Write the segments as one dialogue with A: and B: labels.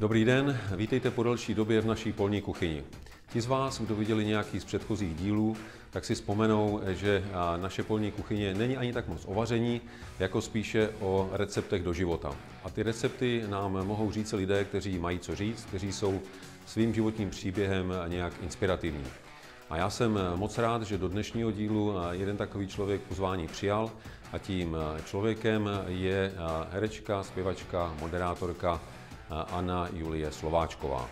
A: Dobrý den, vítejte po delší době v naší polní kuchyni. Ti z vás, kdo viděli nějaký z předchozích dílů, tak si vzpomenou, že naše polní kuchyně není ani tak moc o vaření, jako spíše o receptech do života. A ty recepty nám mohou říct lidé, kteří mají co říct, kteří jsou svým životním příběhem nějak inspirativní. A já jsem moc rád, že do dnešního dílu jeden takový člověk pozvání přijal a tím člověkem je herečka, zpěvačka, moderátorka Anna Julie Slováčková.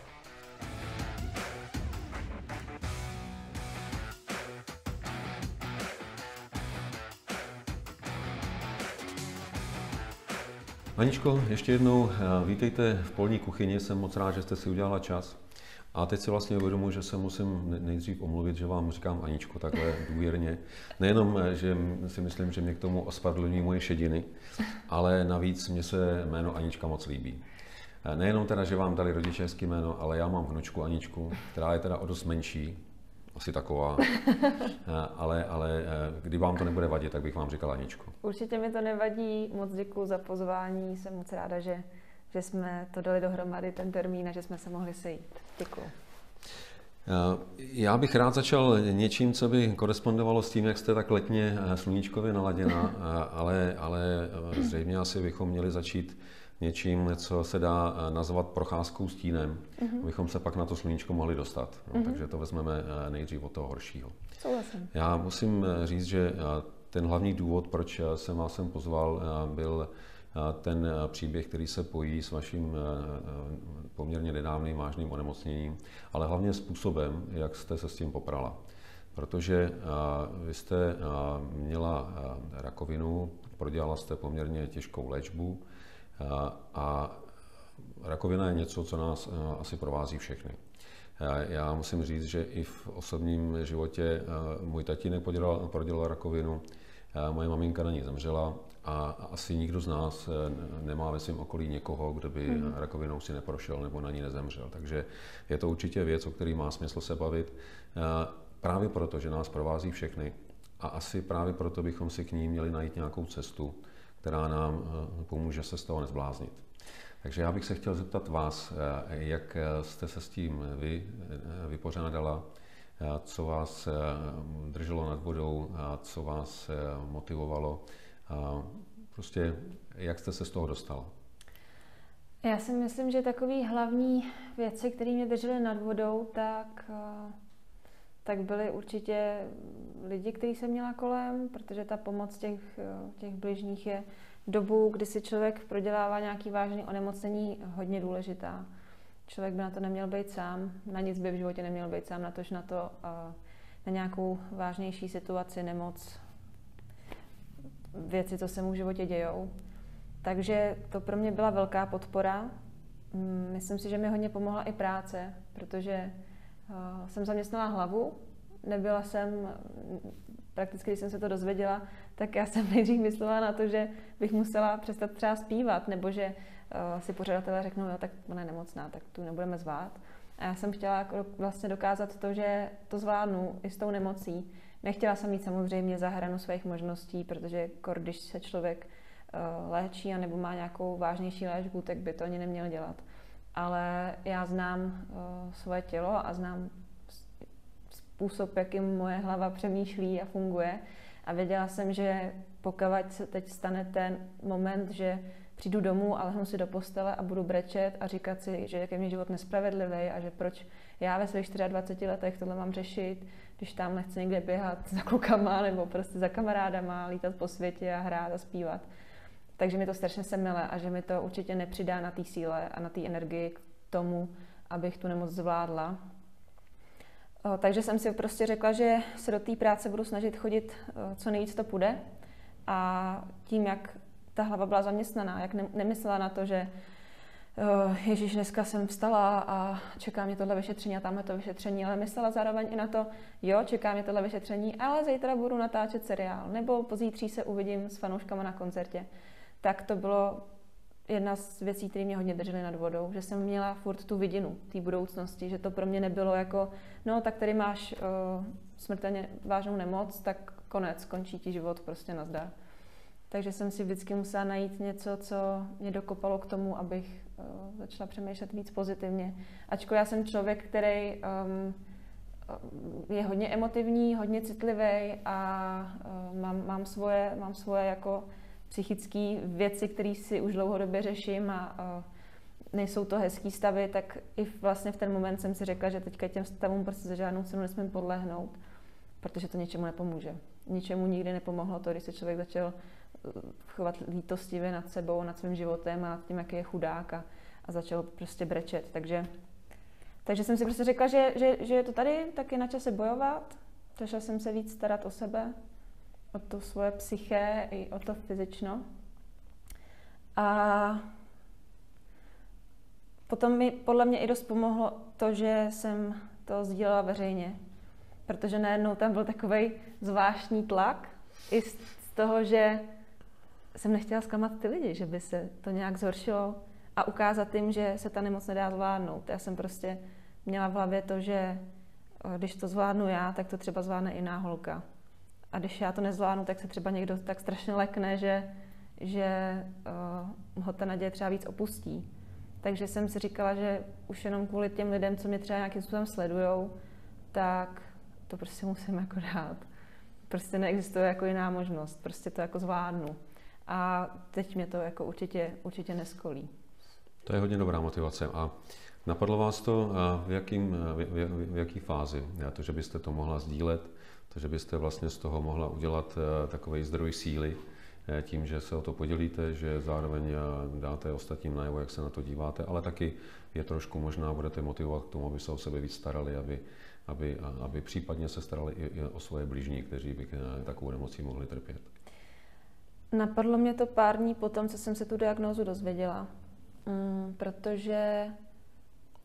A: Aničko, ještě jednou vítejte v polní kuchyni, jsem moc rád, že jste si udělala čas. A teď si vlastně uvědomuji, že se musím nejdřív omluvit, že vám říkám Aničko takhle důvěrně. Nejenom, že si myslím, že mě k tomu ospravedlňují moje šediny, ale navíc mě se jméno Anička moc líbí. Nejenom teda, že vám dali rodiče hezký jméno, ale já mám vnučku Aničku, která je teda o dost menší, asi taková, ale, ale kdy vám to nebude vadit, tak bych vám říkal Aničku.
B: Určitě mi to nevadí, moc děkuji za pozvání, jsem moc ráda, že že jsme to dali dohromady, ten termín, a že jsme se mohli sejít. Děkuji.
A: Já bych rád začal něčím, co by korespondovalo s tím, jak jste tak letně eh, sluníčkově naladěna, ale, ale eh, zřejmě asi bychom měli začít něčím, co se dá eh, nazvat procházkou stínem, mm-hmm. abychom se pak na to sluníčko mohli dostat. No, mm-hmm. Takže to vezmeme nejdřív od toho horšího.
B: Souhlasím.
A: Já musím říct, že ten hlavní důvod, proč jsem vás sem pozval, byl ten eh, příběh, který se pojí s vaším eh, eh, poměrně nedávným vážným onemocněním, ale hlavně způsobem, jak jste se s tím poprala. Protože vy jste měla rakovinu, prodělala jste poměrně těžkou léčbu a rakovina je něco, co nás asi provází všechny. Já musím říct, že i v osobním životě můj tatínek prodělal, prodělal rakovinu, moje maminka na ní zemřela a asi nikdo z nás eh, nemá ve svém okolí někoho, kdo by hmm. rakovinou si neprošel nebo na ní nezemřel. Takže je to určitě věc, o který má smysl se bavit. Eh, právě proto, že nás provází všechny a asi právě proto bychom si k ní měli najít nějakou cestu, která nám eh, pomůže se z toho nezbláznit. Takže já bych se chtěl zeptat vás, jak jste se s tím vy vypořádala, co vás drželo nad vodou, co vás motivovalo prostě jak jste se z toho dostala?
B: Já si myslím, že takový hlavní věci, které mě držely nad vodou, tak, eh, tak byly určitě lidi, kteří jsem měla kolem, protože ta pomoc těch, eh, těch bližních je dobu, kdy si člověk prodělává nějaký vážný onemocnění, hodně důležitá. Člověk by na to neměl být sám, na nic by v životě neměl být sám, na tož na to, eh, na nějakou vážnější situaci, nemoc, věci, co se mu v životě dějou. Takže to pro mě byla velká podpora. Mm, myslím si, že mi hodně pomohla i práce, protože eh, jsem zaměstnala hlavu, nebyla jsem, prakticky když jsem se to dozvěděla, tak já jsem nejdřív myslela na to, že bych musela přestat třeba zpívat, nebo že uh, si pořadatelé řeknou, jo, tak ona je nemocná, tak tu nebudeme zvát. A já jsem chtěla jako vlastně dokázat to, že to zvládnu i s tou nemocí, Nechtěla jsem mít samozřejmě za hranu svých možností, protože když se člověk uh, léčí nebo má nějakou vážnější léčbu, tak by to ani neměl dělat. Ale já znám uh, svoje tělo a znám způsob, jakým moje hlava přemýšlí a funguje. A věděla jsem, že pokud se teď stane ten moment, že přijdu domů a lehnu si do postele a budu brečet a říkat si, že jak je mě život nespravedlivý a že proč já ve svých 24 letech tohle mám řešit, když tam nechci někde běhat za klukama nebo prostě za kamarádama, lítat po světě a hrát a zpívat. Takže mi to strašně semele a že mi to určitě nepřidá na té síle a na té energii k tomu, abych tu nemoc zvládla. O, takže jsem si prostě řekla, že se do té práce budu snažit chodit co nejvíc to půjde. A tím, jak ta hlava byla zaměstnaná, jak ne, nemyslela na to, že Ježíš, dneska jsem vstala a čeká mě tohle vyšetření a tamhle to vyšetření, ale myslela zároveň i na to, jo, čeká mě tohle vyšetření, ale zítra budu natáčet seriál, nebo pozítří se uvidím s fanouškama na koncertě. Tak to bylo jedna z věcí, které mě hodně držely nad vodou, že jsem měla furt tu vidinu té budoucnosti, že to pro mě nebylo jako, no tak tady máš uh, smrtelně vážnou nemoc, tak konec, končí ti život, prostě nazdar. Takže jsem si vždycky musela najít něco, co mě dokopalo k tomu, abych uh, začala přemýšlet víc pozitivně. Ačkoliv já jsem člověk, který um, je hodně emotivní, hodně citlivý a uh, mám, mám, svoje, mám svoje jako psychické věci, které si už dlouhodobě řeším a nejsou to hezký stavy, tak i vlastně v ten moment jsem si řekla, že teďka těm stavům prostě za žádnou cenu nesmím podlehnout, protože to ničemu nepomůže. Ničemu nikdy nepomohlo to, když se člověk začal uh, chovat lítostivě nad sebou, nad svým životem a nad tím, jaký je chudák a, a začal prostě brečet. Takže, takže jsem si prostě řekla, že, že, že je to tady, tak je na čase bojovat. Začala jsem se víc starat o sebe, o to svoje psyché i o to fyzično. A Potom mi podle mě i dost pomohlo to, že jsem to sdílela veřejně, protože najednou tam byl takový zvláštní tlak i z toho, že jsem nechtěla zklamat ty lidi, že by se to nějak zhoršilo a ukázat jim, že se ta nemoc nedá zvládnout. Já jsem prostě měla v hlavě to, že když to zvládnu já, tak to třeba zvládne i náholka. A když já to nezvládnu, tak se třeba někdo tak strašně lekne, že, že uh, ho ta naděje třeba víc opustí. Takže jsem si říkala, že už jenom kvůli těm lidem, co mě třeba nějakým způsobem sledujou, tak to prostě musím jako dát. Prostě neexistuje jako jiná možnost, prostě to jako zvládnu. A teď mě to jako určitě, určitě neskolí.
A: To je hodně dobrá motivace. A napadlo vás to v, jakým, v, v jaký fázi? To, že byste to mohla sdílet, že byste vlastně z toho mohla udělat eh, takový zdroj síly, Eh, tím, že se o to podělíte, že zároveň eh, dáte ostatním najevo, jak se na to díváte, ale taky je trošku možná budete motivovat k tomu, aby se o sebe víc starali, aby, aby, aby případně se starali i o svoje blížní, kteří by takovou nemocí mohli trpět.
B: Napadlo mě to pár dní potom, co jsem se tu diagnózu dozvěděla, mm, protože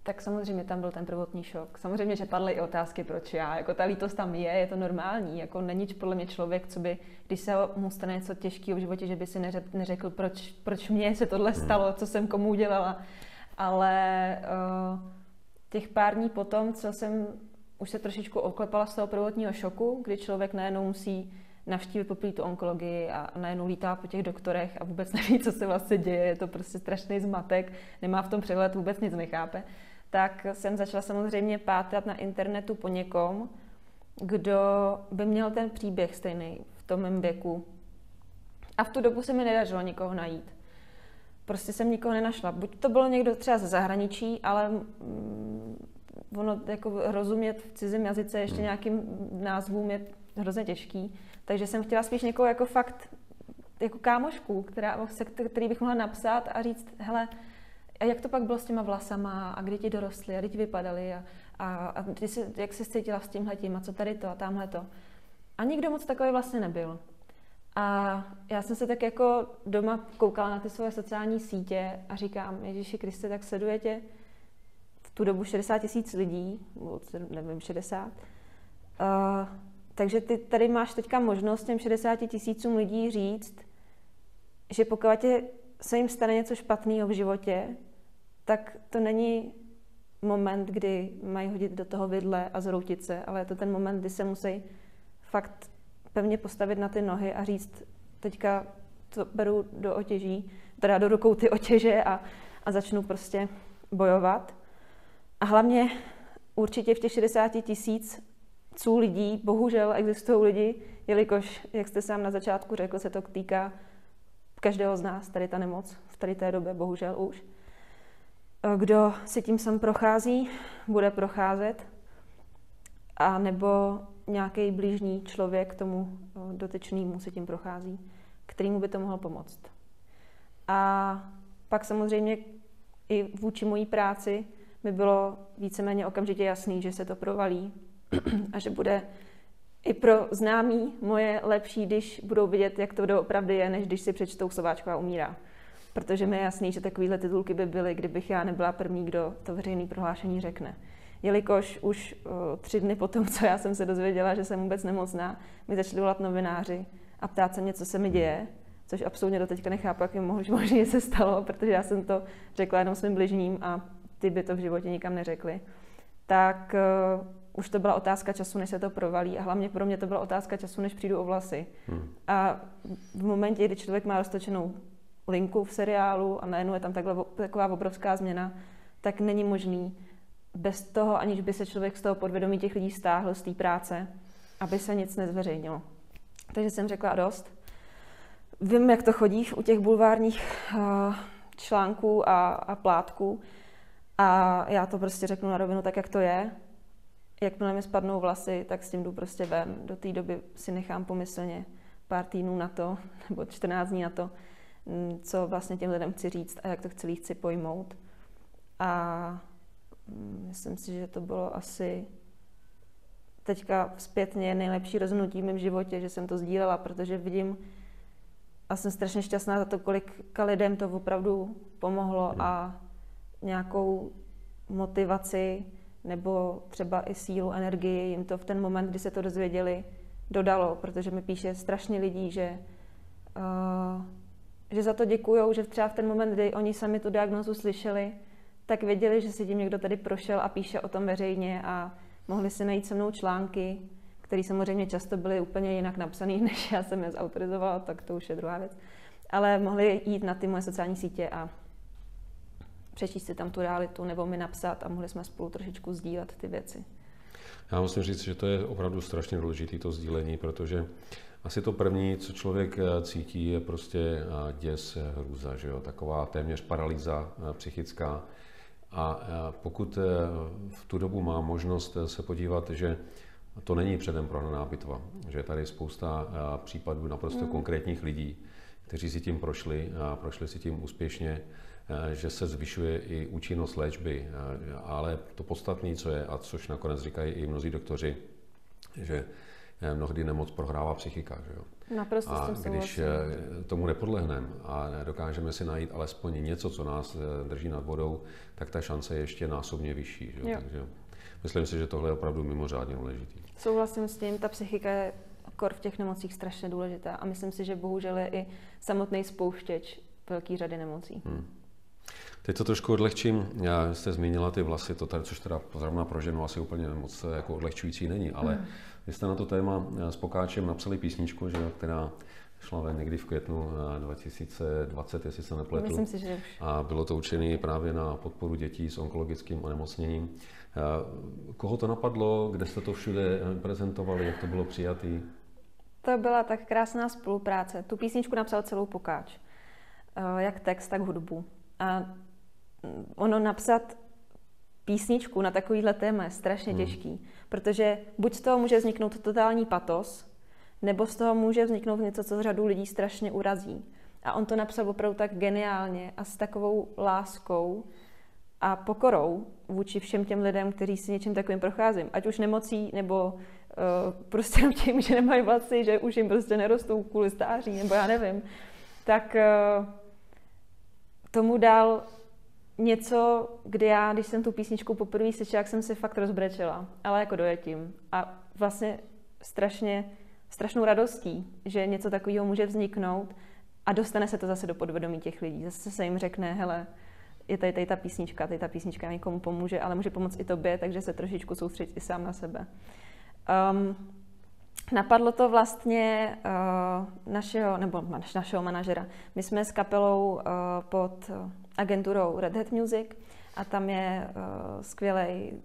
B: tak samozřejmě tam byl ten prvotní šok. Samozřejmě, že padly i otázky, proč já. Jako ta lítost tam je, je to normální. Jako není podle mě člověk, co by, když se mu stane něco těžkého v životě, že by si neřekl, proč, proč mě se tohle stalo, co jsem komu udělala. Ale uh, těch pár dní potom, co jsem už se trošičku oklepala z toho prvotního šoku, kdy člověk najednou musí navštívit poprvé tu onkologii a najednou lítá po těch doktorech a vůbec neví, co se vlastně děje, je to prostě strašný zmatek, nemá v tom přehled, vůbec nic nechápe tak jsem začala samozřejmě pátrat na internetu po někom, kdo by měl ten příběh stejný v tom mém věku. A v tu dobu se mi nedařilo nikoho najít. Prostě jsem nikoho nenašla. Buď to bylo někdo třeba ze zahraničí, ale mm, ono jako rozumět v cizím jazyce ještě hmm. nějakým názvům je hrozně těžký. Takže jsem chtěla spíš někoho jako fakt jako kámošku, která, který bych mohla napsat a říct, hele, a jak to pak bylo s těma vlasama a kdy ti dorostly a kdy ti vypadaly a, a, a ty jsi, jak jsi cítila s tímhletím a co tady to a tamhle to. A nikdo moc takový vlastně nebyl. A já jsem se tak jako doma koukala na ty svoje sociální sítě a říkám, Ježíši Kriste, tak sledujete v tu dobu 60 tisíc lidí, nevím, 60. Uh, takže ty tady máš teďka možnost těm 60 tisícům lidí říct, že pokud se jim stane něco špatného v životě, tak to není moment, kdy mají hodit do toho vidle a zroutit se, ale je to ten moment, kdy se musí fakt pevně postavit na ty nohy a říct, teďka to beru do otěží, teda do rukou ty otěže a, a začnu prostě bojovat. A hlavně určitě v těch 60 tisíc lidí, bohužel existují lidi, jelikož, jak jste sám na začátku řekl, se to týká každého z nás, tady ta nemoc, v tady té době, bohužel už. Kdo si tím sem prochází, bude procházet, a nebo nějaký blížní člověk tomu dotyčnému si tím prochází, kterýmu by to mohl pomoct. A pak samozřejmě i vůči mojí práci mi bylo víceméně okamžitě jasný, že se to provalí a že bude i pro známí moje lepší, když budou vidět, jak to doopravdy je, než když si přečtou Sováčková umírá. Protože mi je jasný, že takovéhle titulky by byly, kdybych já nebyla první, kdo to veřejné prohlášení řekne. Jelikož už o, tři dny potom, co já jsem se dozvěděla, že jsem vůbec nemocná, mi začali volat novináři a ptát se mě, co se mi děje, což absolutně do teďka nechápu, jak je možné, se stalo, protože já jsem to řekla jenom svým bližním a ty by to v životě nikam neřekli. Tak už to byla otázka času, než se to provalí a hlavně pro mě to byla otázka času, než přijdu o vlasy. Hmm. A v momentě, kdy člověk má roztočenou linku v seriálu a najednou je tam takhle, taková obrovská změna, tak není možný bez toho, aniž by se člověk z toho podvědomí těch lidí stáhl z té práce, aby se nic nezveřejnilo. Takže jsem řekla dost. Vím, jak to chodí u těch bulvárních uh, článků a, a plátků a já to prostě řeknu na rovinu tak, jak to je. Jakmile mi spadnou vlasy, tak s tím jdu prostě ven. Do té doby si nechám pomyslně pár týdnů na to, nebo 14 dní na to, co vlastně těm lidem chci říct a jak to celý chci pojmout. A mm, myslím si, že to bylo asi teďka zpětně nejlepší rozhodnutí v mém životě, že jsem to sdílela, protože vidím a jsem strašně šťastná za to, kolika lidem to opravdu pomohlo a nějakou motivaci nebo třeba i sílu, energii jim to v ten moment, kdy se to dozvěděli, dodalo, protože mi píše strašně lidí, že, uh, že za to děkují, že třeba v ten moment, kdy oni sami tu diagnozu slyšeli, tak věděli, že si tím někdo tady prošel a píše o tom veřejně a mohli si najít se mnou články, které samozřejmě často byly úplně jinak napsané, než já jsem je zautorizovala, tak to už je druhá věc. Ale mohli jít na ty moje sociální sítě a přečíst si tam tu realitu nebo mi napsat a mohli jsme spolu trošičku sdílet ty věci.
A: Já musím říct, že to je opravdu strašně důležité to sdílení, protože asi to první, co člověk eh, cítí, je prostě eh, děs, eh, hrůza, že jo? taková téměř paralýza psychická. A pokud v tu dobu má možnost se podívat, že to není předem prohnaná bitva, že je tady spousta případů naprosto mm. konkrétních lidí, kteří si tím prošli a prošli si tím úspěšně, že se zvyšuje i účinnost léčby, ale to podstatné, co je, a což nakonec říkají i mnozí doktoři, že mnohdy nemoc prohrává psychika. Že jo?
B: Naprosto
A: a když eh, tomu nepodlehneme a dokážeme si najít alespoň něco, co nás eh, drží nad vodou, tak ta šance je ještě násobně vyšší. Že jo? Takže myslím si, že tohle je opravdu mimořádně důležité.
B: Souhlasím s tím, ta psychika je kor v těch nemocích strašně důležitá a myslím si, že bohužel je i samotný spouštěč velký řady nemocí. Hmm.
A: Teď to trošku odlehčím. Já jste zmínila ty vlasy, to tady, což teda zrovna pro ženu asi úplně moc eh, jako odlehčující není, ale hmm. Vy jste na to téma eh, s Pokáčem napsali písničku, že, která šla ven někdy v květnu 2020, eh, jestli se nepletu.
B: Myslím si, že už.
A: A bylo to učené právě na podporu dětí s onkologickým onemocněním. Koho to napadlo, kde jste to všude prezentovali, jak to bylo přijatý?
B: To byla tak krásná spolupráce. Tu písničku napsal celou Pokáč. Jak text, tak hudbu. A ono napsat písničku na takovýhle téma je strašně hmm. těžký, protože buď z toho může vzniknout totální patos, nebo z toho může vzniknout něco, co řadu lidí strašně urazí. A on to napsal opravdu tak geniálně a s takovou láskou a pokorou vůči všem těm lidem, kteří si něčím takovým procházím. Ať už nemocí, nebo uh, prostě tím, že nemají vlasy, že už jim prostě nerostou kvůli stáří, nebo já nevím. Tak uh, tomu dal něco, kdy já, když jsem tu písničku poprvé slyšela, jak jsem si fakt rozbrečela, ale jako dojetím. A vlastně strašně, strašnou radostí, že něco takového může vzniknout a dostane se to zase do podvědomí těch lidí. Zase se jim řekne, hele, je tady, tady ta písnička, tady ta písnička někomu pomůže, ale může pomoct i tobě, takže se trošičku soustředit i sám na sebe. Um, Napadlo to vlastně uh, našeho, nebo našeho manažera. My jsme s kapelou uh, pod agenturou Red Hat Music a tam je uh, skvělý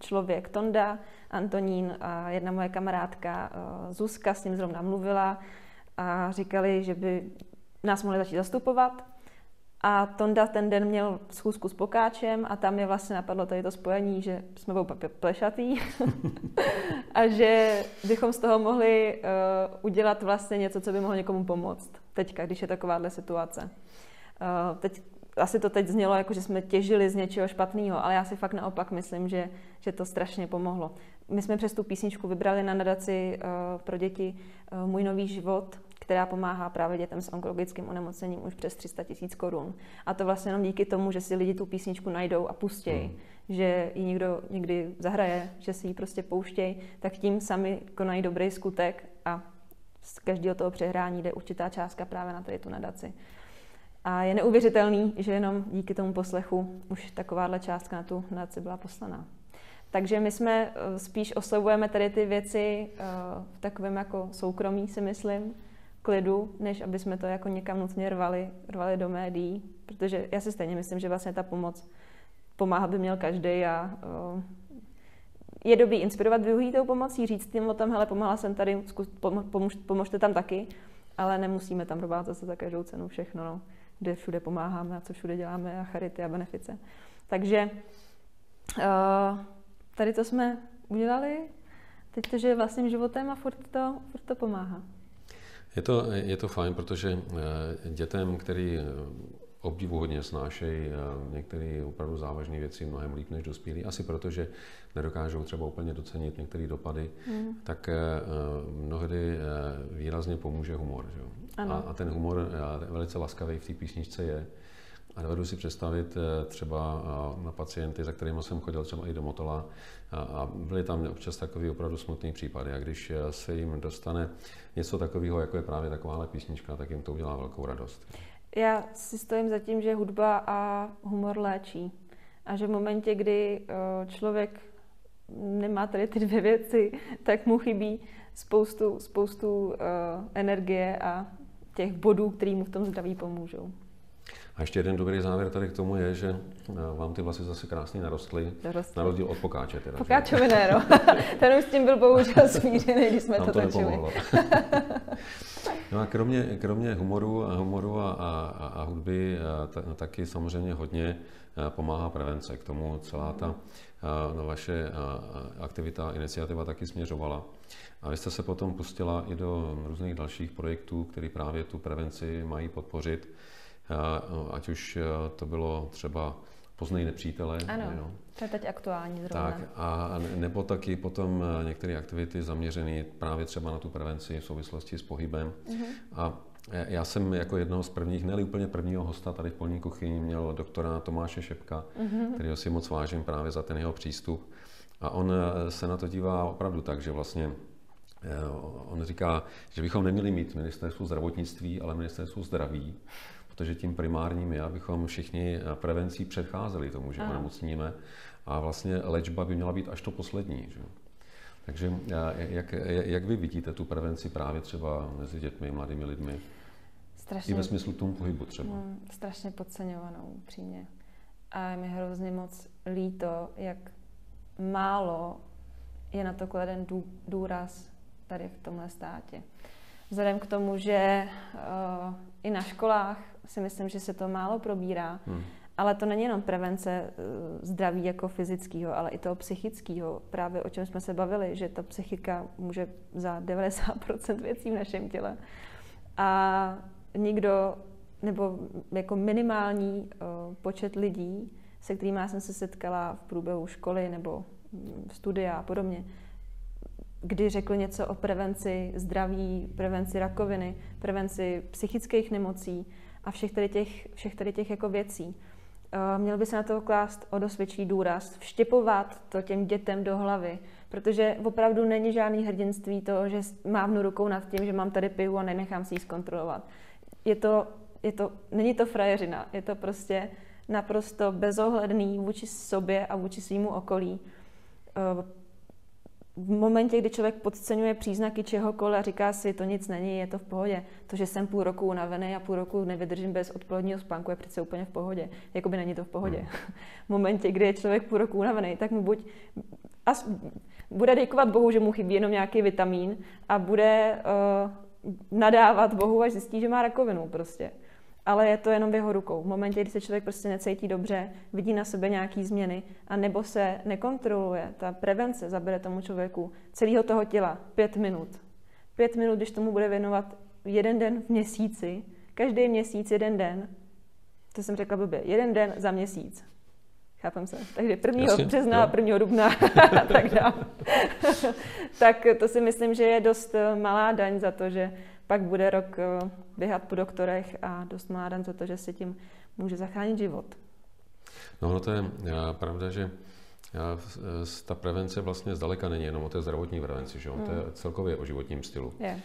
B: člověk Tonda, Antonín a jedna moje kamarádka uh, Zuzka s ním zrovna mluvila a říkali, že by nás mohli začít zastupovat. A Tonda ten den měl schůzku s Pokáčem a tam je vlastně napadlo tady to spojení, že jsme byl plešatý a že bychom z toho mohli uh, udělat vlastně něco, co by mohlo někomu pomoct teďka, když je takováhle situace. Uh, teď, asi to teď znělo, jako že jsme těžili z něčeho špatného, ale já si fakt naopak myslím, že, že to strašně pomohlo. My jsme přes tu písničku vybrali na nadaci uh, pro děti uh, Můj nový život, která pomáhá právě dětem s onkologickým onemocněním už přes 300 tisíc korun. A to vlastně jenom díky tomu, že si lidi tu písničku najdou a pustějí, hmm. že ji někdo někdy zahraje, že si ji prostě pouštějí, tak tím sami konají dobrý skutek a z každého toho přehrání jde určitá částka právě na tady tu nadaci. A je neuvěřitelný, že jenom díky tomu poslechu už takováhle částka na tu nadaci byla poslaná. Takže my jsme eh, spíš oslovujeme tady ty věci eh, v takovém jako soukromí, si myslím, klidu, než aby jsme to jako někam nutně rvali, rvali do médií, protože já si stejně myslím, že vlastně ta pomoc pomáhat by měl každý a uh, je dobrý inspirovat druhý tou pomocí, říct jim o tom, hele, pomáhala jsem tady, zkus, pomož, pomožte tam taky, ale nemusíme tam robát zase za každou cenu všechno, no, kde všude pomáháme a co všude děláme a charity a benefice. Takže uh, tady to jsme udělali, teď to žije vlastním životem a furt to, furt to pomáhá.
A: Je to, je to fajn, protože eh, dětem, který eh, obdivuhodně snášejí eh, některé opravdu závažné věci mnohem líp než dospělí, asi protože nedokážou třeba úplně docenit některé dopady, mm. tak mnohdy výrazně pomůže humor. Že? A, a ten humor velice laskavý v té písničce je. A dovedu si představit třeba na pacienty, za kterými jsem chodil třeba i do Motola, a byly tam občas takový opravdu smutný případy. A když se jim dostane něco takového, jako je právě takováhle písnička, tak jim to udělá velkou radost.
B: Já si stojím za tím, že hudba a humor léčí. A že v momentě, kdy eh, člověk nemá tady ty dvě věci, tak mu chybí spoustu, spoustu uh, energie a těch bodů, který mu v tom zdraví pomůžou.
A: A ještě jeden dobrý závěr tady k tomu je, že eh, vám ty vlasy zase krásně narostly, narostly. na rozdíl od pokáče. Teda,
B: Pokáčovi ne, no. Ten už s tím byl bohužel smířený, když jsme to, to točili.
A: no a kromě, kromě humoru, a humoru a, a, a hudby a eh, ta, taky samozřejmě hodně eh, pomáhá prevence. K tomu celá ta no, vaše aktivita, iniciativa taky směřovala. A vy jste se potom pustila i do různých dalších projektů, které právě tu prevenci mají podpořit. No, ať už eh, to bylo třeba poznej nepřítele.
B: Ano, jo. to je teď aktuální zrovna.
A: Tak, a nebo taky potom eh, některé aktivity zaměřené právě třeba na tu prevenci v souvislosti s pohybem. Mm-hmm. A já jsem jako jednoho z prvních, ne úplně prvního hosta tady v polní kuchyni, měl doktora Tomáše Šepka, mm-hmm. kterého si moc vážím právě za ten jeho přístup. A on eh, se na to dívá opravdu tak, že vlastně on říká, že bychom neměli mít ministerstvo zdravotnictví, ale ministerstvo zdraví, protože tím primárním je, abychom všichni eh, prevencí předcházeli tomu, že onemocníme a vlastně léčba by měla být až to poslední. Že? Takže eh, jak, jak vy vidíte tu prevenci právě třeba mezi dětmi, mladými lidmi? Strašně, I ve smyslu tomu pohybu třeba. Hmm,
B: strašně podceňovanou, upřímně. A je mi hrozně moc líto, jak málo je na to kladen důraz tady v tomhle státě. Vzhledem k tomu, že uh, i na školách si myslím, že se to málo probírá. Hmm. Ale to není jenom prevence eh, zdraví jako fyzického, ale i toho psychického. Právě o čem jsme se bavili, že ta psychika může za 90% věcí v našem těle. A nikdo, nebo jako minimální uh, počet lidí, se kterými jsem se setkala v průběhu školy nebo studia a podobně, kdy řekl něco o prevenci zdraví, prevenci rakoviny, prevenci psychických nemocí, a všech tady těch, všech tady těch jako věcí. Eh, měl by se na to klást o dost větší důraz, vštěpovat to těm dětem do hlavy, protože opravdu není žádný hrdinství to, že mávnu rukou nad tím, že mám tady pivu a nenechám si ji zkontrolovat. Je to, je to, není to frajeřina, je to prostě naprosto bezohledný vůči sobě a vůči svýmu okolí. V momentě, kdy člověk podceňuje příznaky čehokoliv a říká si, to nic není, je to v pohodě. To, že jsem půl roku unavený a půl roku nevydržím bez odpoledního spánku, je přece úplně v pohodě. Jakoby není to v pohodě. Hmm. v momentě, kdy je člověk půl roku unavený, tak mu buď as, bude děkovat Bohu, že mu chybí jenom nějaký vitamin a bude uh, nadávat Bohu, až zjistí, že má rakovinu prostě ale je to jenom v jeho rukou. V momentě, kdy se člověk prostě necítí dobře, vidí na sebe nějaké změny a nebo se nekontroluje, ta prevence zabere tomu člověku celého toho těla pět minut. Pět minut, když tomu bude věnovat jeden den v měsíci, každý měsíc jeden den, to jsem řekla blbě, jeden den za měsíc. Chápem se. Takže 1. Jasně, března, jo. 1. dubna a tak dále. tak to si myslím, že je dost malá daň za to, že pak bude rok eh, běhat po doktorech a dost mláden za to, že si tím může zachránit život.
A: No, no to je pravda, že ta prevence vlastně zdaleka není jenom o té zdravotní prevenci, že? Hmm. to je hmm. celkově o životním stylu. Yeah.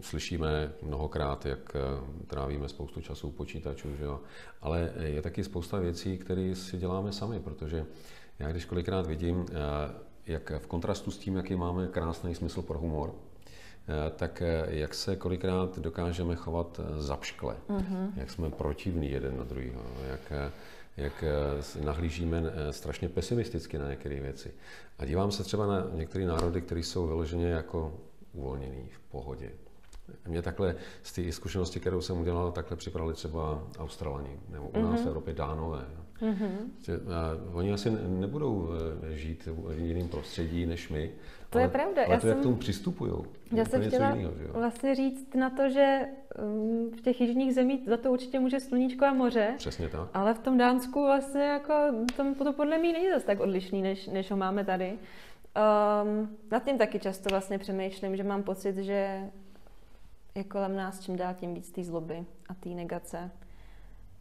A: Slyšíme mnohokrát, jak eh, trávíme spoustu času u počítačů, že jo? ale je taky spousta věcí, které si děláme sami, protože Já když kolikrát vidím, jak v kontrastu s tím, jaký máme krásný smysl pro humor, tak jak se kolikrát dokážeme chovat zapškle, mm-hmm. jak jsme protivní jeden na druhýho, jak jak eh, nahlížíme eh, strašně pesimisticky na některé věci. A dívám se třeba na některé národy, které jsou vyloženě jako uvolněný, v pohodě. Mě takhle z té zkušenosti, kterou jsem udělal, takhle připravili třeba Australani, nebo u nás mm-hmm. v Evropě Dánové. Mm-hmm. A, oni asi nebudou eh, žít v jiném prostředí než my.
B: To ale, je pravda.
A: Ale já to, jsem, jak k tomu přistupují.
B: Já jsem chtěla jinýho, vlastně říct na to, že um, v těch jižních zemích za to určitě může sluníčko a moře.
A: Přesně tak.
B: Ale v tom Dánsku vlastně jako tam to podle mě není zase tak odlišný, než, než ho máme tady. Um, nad tím taky často vlastně přemýšlím, že mám pocit, že je kolem nás čím dál tím víc té zloby a té negace.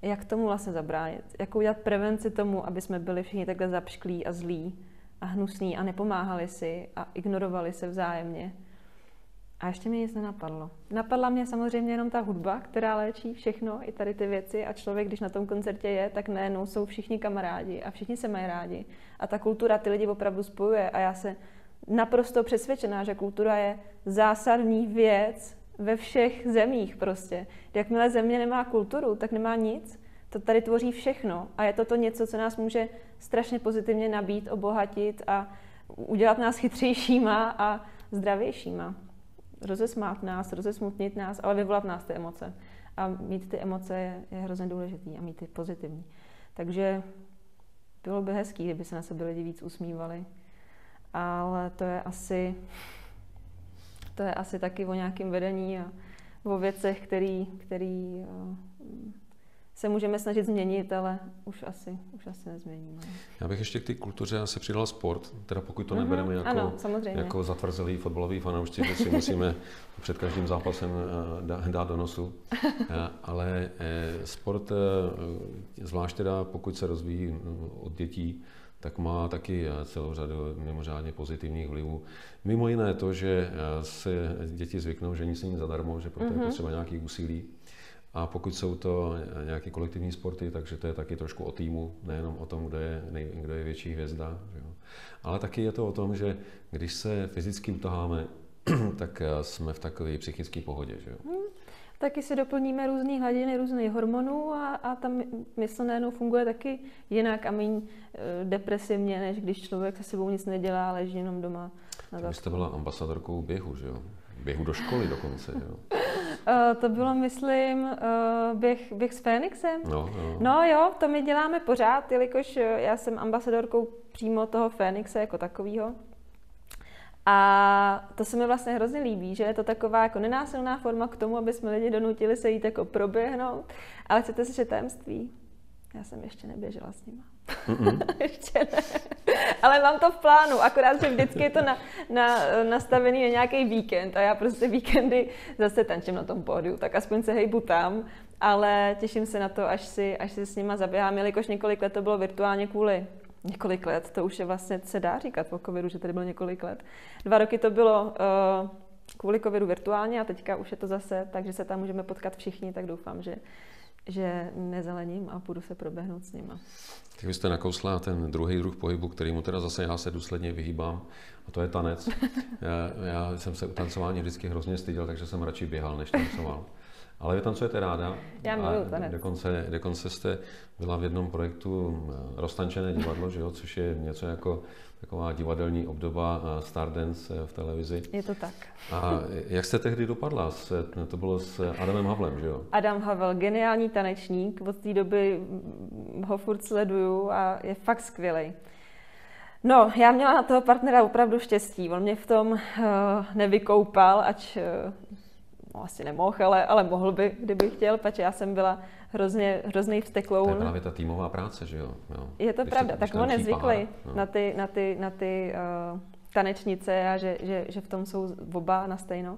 B: Jak tomu vlastně zabránit? Jak udělat prevenci tomu, aby jsme byli všichni takhle zapšklí a zlí a hnusní a nepomáhali si a ignorovali se vzájemně? A ještě mi nic nenapadlo. Napadla mě samozřejmě jenom ta hudba, která léčí všechno, i tady ty věci. A člověk, když na tom koncertě je, tak najednou jsou všichni kamarádi a všichni se mají rádi. A ta kultura ty lidi opravdu spojuje. A já se naprosto přesvědčená, že kultura je zásadní věc ve všech zemích prostě. Jakmile země nemá kulturu, tak nemá nic. To tady tvoří všechno. A je to to něco, co nás může strašně pozitivně nabít, obohatit a udělat nás chytřejšíma a zdravějšíma. Rozesmát nás, rozesmutnit nás, ale vyvolat nás ty emoce. A mít ty emoce je, je hrozně důležitý a mít ty pozitivní. Takže bylo by hezký, kdyby se na sebe lidi víc usmívali. Ale to je asi to je asi taky o nějakém vedení a o věcech, který, který eh, se můžeme snažit změnit, ale už asi, už asi nezměníme.
A: Já bych ještě k té kultuře asi přidal sport, teda pokud to mm-hmm. nebereme jako, ano, jako zatvrzelý fotbalový fanoušci, že si musíme před každým zápasem eh, dát do nosu. Eh, ale sport, zvlášť teda pokud se rozvíjí od dětí, tak má taky eh, celou řadu mimořádně pozitivních vlivů. Mimo jiné to, že eh, se děti zvyknou, že nic není zadarmo, že proto je mhm. potřeba nějaký úsilí. A pokud jsou to eh, nějaké kolektivní sporty, takže to je taky trošku o týmu, nejenom o tom, kdo je, nej, kdo je větší hvězda. Že jo. Ale taky je to o tom, že když se fyzicky utaháme, tak jsme v takové psychické pohodě. Že jo.
B: Taky si doplníme různé hladiny různých hormonů a, a ta mysl najednou funguje taky jinak a méně depresivně, než když člověk se sebou nic nedělá, leží jenom doma.
A: Na Vy jste byla ambasadorkou běhu, že jo? Běhu do školy dokonce, jo?
B: Uh, to bylo, myslím, uh, běh, běh s Fénixem.
A: No, no.
B: no jo, to my děláme pořád, jelikož já jsem ambasadorkou přímo toho Fénixe jako takového. A to se mi vlastně hrozně líbí, že je to taková jako nenásilná forma k tomu, aby jsme lidi donutili se jít jako proběhnout. Ale chcete slyšet tajemství? Já jsem ještě neběžela s nima. ještě ne. Ale mám to v plánu, akorát, že vždycky je to na, na, nastavený na nějaký víkend a já prostě víkendy zase tančím na tom pódiu, tak aspoň se hejbu tam, ale těším se na to, až si, až si s nima zaběhám, jelikož několik let to bylo virtuálně kvůli několik let, to už je vlastně, se dá říkat po covidu, že tady bylo několik let. Dva roky to bylo uh, kvůli covidu virtuálně a teďka už je to zase, takže se tam můžeme potkat všichni, tak doufám, že, že nezelením a půjdu se proběhnout s nima.
A: Tak vy jste nakousla ten druhý druh pohybu, kterýmu teda zase já se důsledně vyhýbám, a to je tanec. Já, já jsem se u tancování vždycky hrozně styděl, takže jsem radši běhal, než tancoval. Ale vy tancujete ráda.
B: Já miluji tanec.
A: Dokonce, dokonce jste byla v jednom projektu eh, Roztančené divadlo, že jo, což je něco jako taková divadelní obdoba eh, Stardance eh, v televizi.
B: Je to tak.
A: A jak jste tehdy dopadla? To bylo s Adamem Havlem, že jo?
B: Adam Havel, geniální tanečník. Od té doby ho furt sleduju a je fakt skvělý. No, já měla na toho partnera opravdu štěstí. On mě v tom uh, nevykoupal, ať uh, no, asi nemohl, ale, ale mohl by, kdyby chtěl, protože já jsem byla hrozně, hrozný vztekloun. To
A: je právě ta týmová práce, že jo? jo.
B: Je to Když pravda, tak on je zvyklý no. na ty, na ty, na ty uh, tanečnice a že, že, že v tom jsou oba na stejno.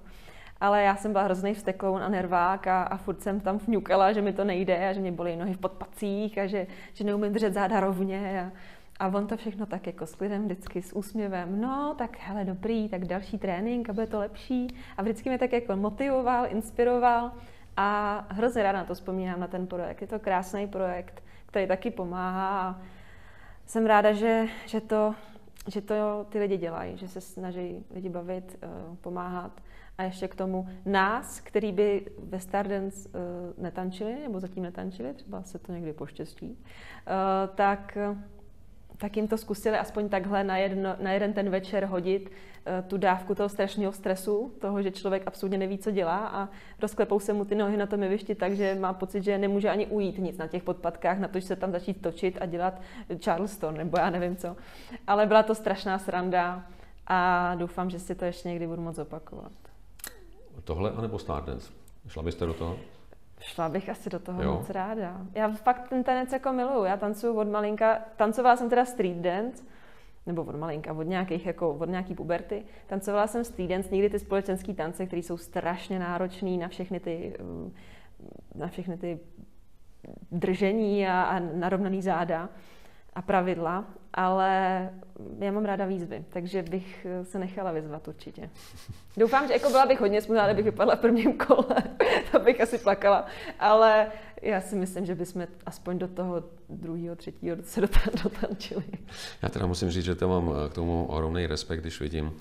B: Ale já jsem byla hrozný vztekloun a nervák a, a furt jsem tam vňukala, že mi to nejde a že mě bolí nohy v podpacích a že, že neumím držet záda rovně. A, a on to všechno tak jako s klidem vždycky s úsměvem, no tak hele dobrý, tak další trénink a bude to lepší. A vždycky mě tak jako motivoval, inspiroval a hrozně ráda na to vzpomínám, na ten projekt. Je to krásný projekt, který taky pomáhá jsem ráda, že, že, to, že to ty lidi dělají, že se snaží lidi bavit, eh, pomáhat. A ještě k tomu nás, který by ve Stardance uh, netančili, nebo zatím netančili, třeba se to někdy poštěstí, uh, tak tak jim to zkusili aspoň takhle na, jedno, na jeden ten večer hodit uh, tu dávku toho strašného stresu, toho, že člověk absolutně neví, co dělá a rozklepou se mu ty nohy na tom jevišti tak, že má pocit, že nemůže ani ujít nic na těch podpadkách, na to, že se tam začít točit a dělat Charleston nebo já nevím co. Ale byla to strašná sranda a doufám, že si to ještě někdy budu moc opakovat.
A: Tohle anebo Stardance? Šla byste do toho?
B: Šla bych asi do toho jo. moc ráda. Já fakt ten tanec jako miluju. Já tancuju od malinka, tancovala jsem teda street dance, nebo od malinka, od nějakých, jako od nějaký puberty. Tancovala jsem street dance, někdy ty společenské tance, které jsou strašně náročné na všechny ty, na všechny ty držení a, a narovnaný záda a pravidla, ale já mám ráda výzvy, takže bych se nechala vyzvat určitě. Doufám, že jako byla bych hodně smutná, kdybych vypadla v prvním kole, to bych asi plakala, ale já si myslím, že bychom aspoň do toho druhého, třetího se dotančili.
A: Já teda musím říct, že to mám k tomu ohromný respekt, když vidím,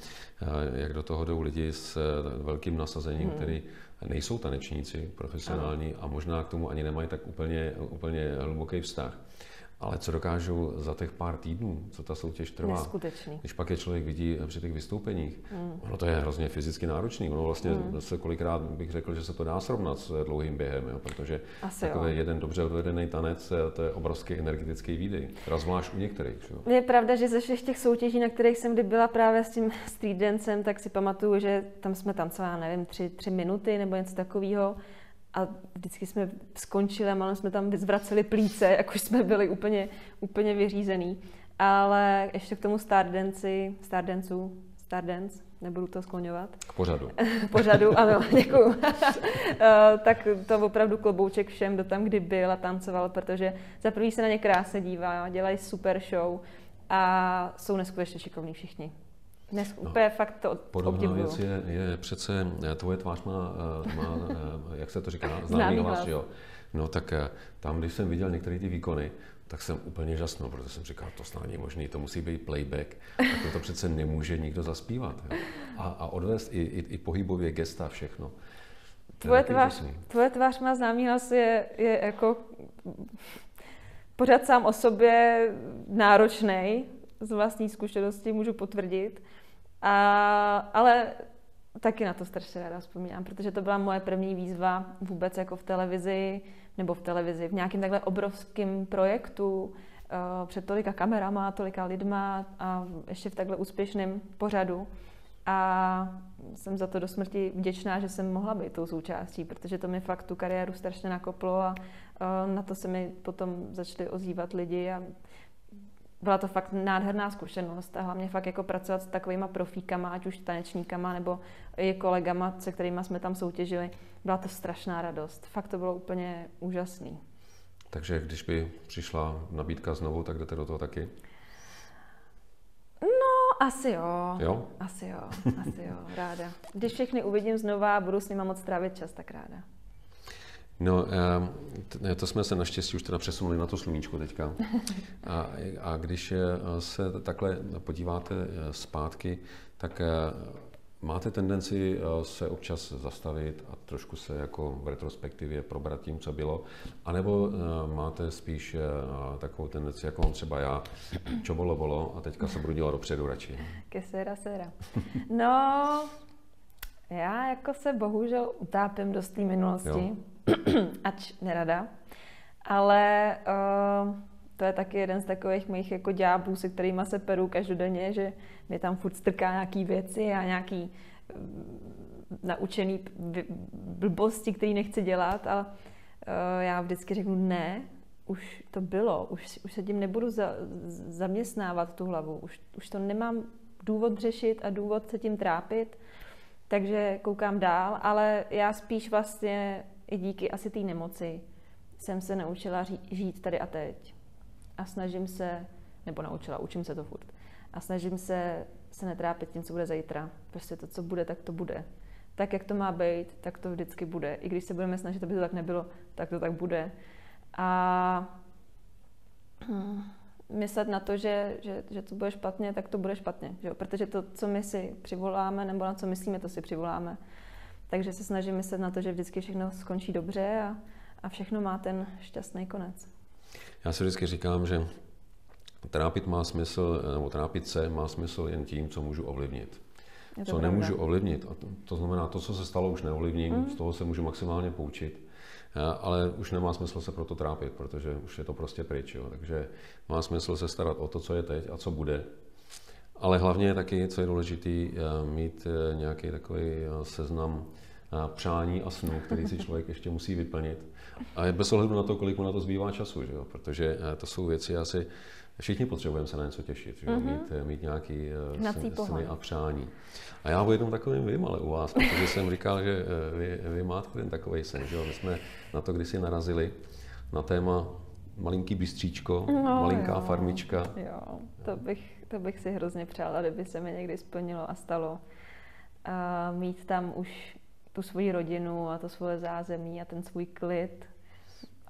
A: eh, jak do toho jdou lidi s eh, velkým nasazením, hmm. který nejsou tanečníci profesionální a možná k tomu ani nemají tak úplně, úplně hluboký vztah. Ale co dokážou za těch pár týdnů, co ta soutěž trvá.
B: Neskutečný.
A: Když pak je člověk vidí při těch vystoupeních, mm. ono to je hrozně fyzicky náročný. Ono vlastně mm. se kolikrát bych řekl, že se to dá srovnat s dlouhým během, jo, protože Asi takový jo. jeden dobře odvedený tanec, eh, to je obrovský energetický výdej. Teda zvlášť u některých. Jo.
B: Je pravda, že ze všech těch soutěží, na kterých jsem kdy byla právě s tím street dancem, tak si pamatuju, že tam jsme tancovali, nevím, tři, tři minuty nebo něco takového a vždycky jsme skončili a jsme tam zvraceli plíce, jakož jsme byli úplně, úplně vyřízený. Ale ještě k tomu Stardanci, Stardancu, Stardance, nebudu to skloňovat.
A: K pořadu.
B: pořadu, ano, děkuju. Eh, tak to opravdu klobouček všem, kdo tam kdy byl a tancoval, protože za prvý se na ně krásně dívá, dělají super show a jsou neskutečně šikovní všichni. Dnes no, úplně fakt to
A: Podobná obdivuju. věc je, je přece, eh, tvoje tvář má, eh, má eh, jak se to říká, známý hlas, jo. No tak tam, když jsem viděl některé ty výkony, tak jsem úplně žasnul, protože jsem říkal, to snad není možný, to musí být playback, tak to přece nemůže nikdo zaspívat. Jo. A, a odvést i, i, i pohybově gesta, všechno.
B: Tvoje tvář, tvoje tvář má známý hlas je, je jako pořád sám o sobě náročný, z vlastní zkušenosti můžu potvrdit. A, ale taky na to strašně ráda vzpomínám, protože to byla moje první výzva vůbec jako v televizi, nebo v televizi, v nějakém takhle obrovském projektu, uh, před tolika kamerama, tolika lidma a ještě v takhle úspěšném pořadu. A jsem za to do smrti vděčná, že jsem mohla být tou součástí, protože to mi fakt tu kariéru strašně nakoplo a uh, na to se mi potom začali ozývat lidi a byla to fakt nádherná zkušenost a hlavně fakt jako pracovat s takovýma profíkama, ať už tanečníkama nebo i kolegama, se kterými jsme tam soutěžili. Byla to strašná radost. Fakt to bylo úplně úžasný.
A: Takže když by přišla nabídka znovu, tak jdete do toho taky?
B: No, asi jo.
A: Jo?
B: Asi jo, asi jo, ráda. Když všechny uvidím znova a budu s nima moc trávit čas, tak ráda.
A: No, eh, to jsme se naštěstí už teda přesunuli na to sluníčko teďka. A, a když eh, se takhle podíváte eh, zpátky, tak máte tendenci se občas zastavit a trošku se jako v retrospektivě probrat tím, co bylo, anebo máte spíš takovou tendenci, jako mám třeba já, čo bolo, bolo a teďka se budu dělat dopředu radši.
B: Ke sera, sera. No, já jako se bohužel utápím do té minulosti. Jo ač nerada. Ale uh, to je taky jeden z takových mých jako ďáblů, se kterými se peru každodenně, že mi tam furt strká nějaký věci a nějaký uh, naučený blbosti, který nechci dělat a uh, já vždycky řeknu ne, už to bylo, už, už se tím nebudu za, zaměstnávat tu hlavu, už, už to nemám důvod řešit a důvod se tím trápit, takže koukám dál, ale já spíš vlastně i díky asi té nemoci jsem se naučila žít tady a teď. A snažím se, nebo naučila, učím se to furt. A snažím se se netrápit tím, co bude zítra. Prostě to, co bude, tak to bude. Tak, jak to má být, tak to vždycky bude. I když se budeme snažit, aby to tak nebylo, tak to tak bude. A myslet na to, že, že, že to bude špatně, tak to bude špatně. Že jo? Protože to, co my si přivoláme, nebo na co myslíme, to si přivoláme. Takže se snažím myslet na to, že vždycky všechno skončí dobře a, a všechno má ten šťastný konec.
A: Já si vždycky říkám, že trápit má smysl, nebo trápit se má smysl jen tím, co můžu ovlivnit. Co pravda. nemůžu ovlivnit, a to, to znamená, to, co se stalo, už neovlivním, mm. z toho se můžu maximálně poučit, ale už nemá smysl se proto trápit, protože už je to prostě pryč. Jo. Takže má smysl se starat o to, co je teď a co bude. Ale hlavně je taky, co je důležité, eh, mít eh, nějaký takový eh, seznam přání a snů, který si člověk ještě musí vyplnit. A je bez ohledu na to, kolik mu na to zbývá času, že jo? protože to jsou věci asi, všichni potřebujeme se na něco těšit, že jo? Mm-hmm. Mít, mít nějaký sny, sny a přání. A já o jednom takovým vím, ale u vás, protože jsem říkal, že vy, vy máte ten takový sen, že jo? My jsme na to kdysi narazili, na téma malinký bystříčko, no, malinká jo. farmička.
B: Jo, to bych, to bych si hrozně přála, kdyby se mi někdy splnilo a stalo. A mít tam už tu svoji rodinu a to svoje zázemí a ten svůj klid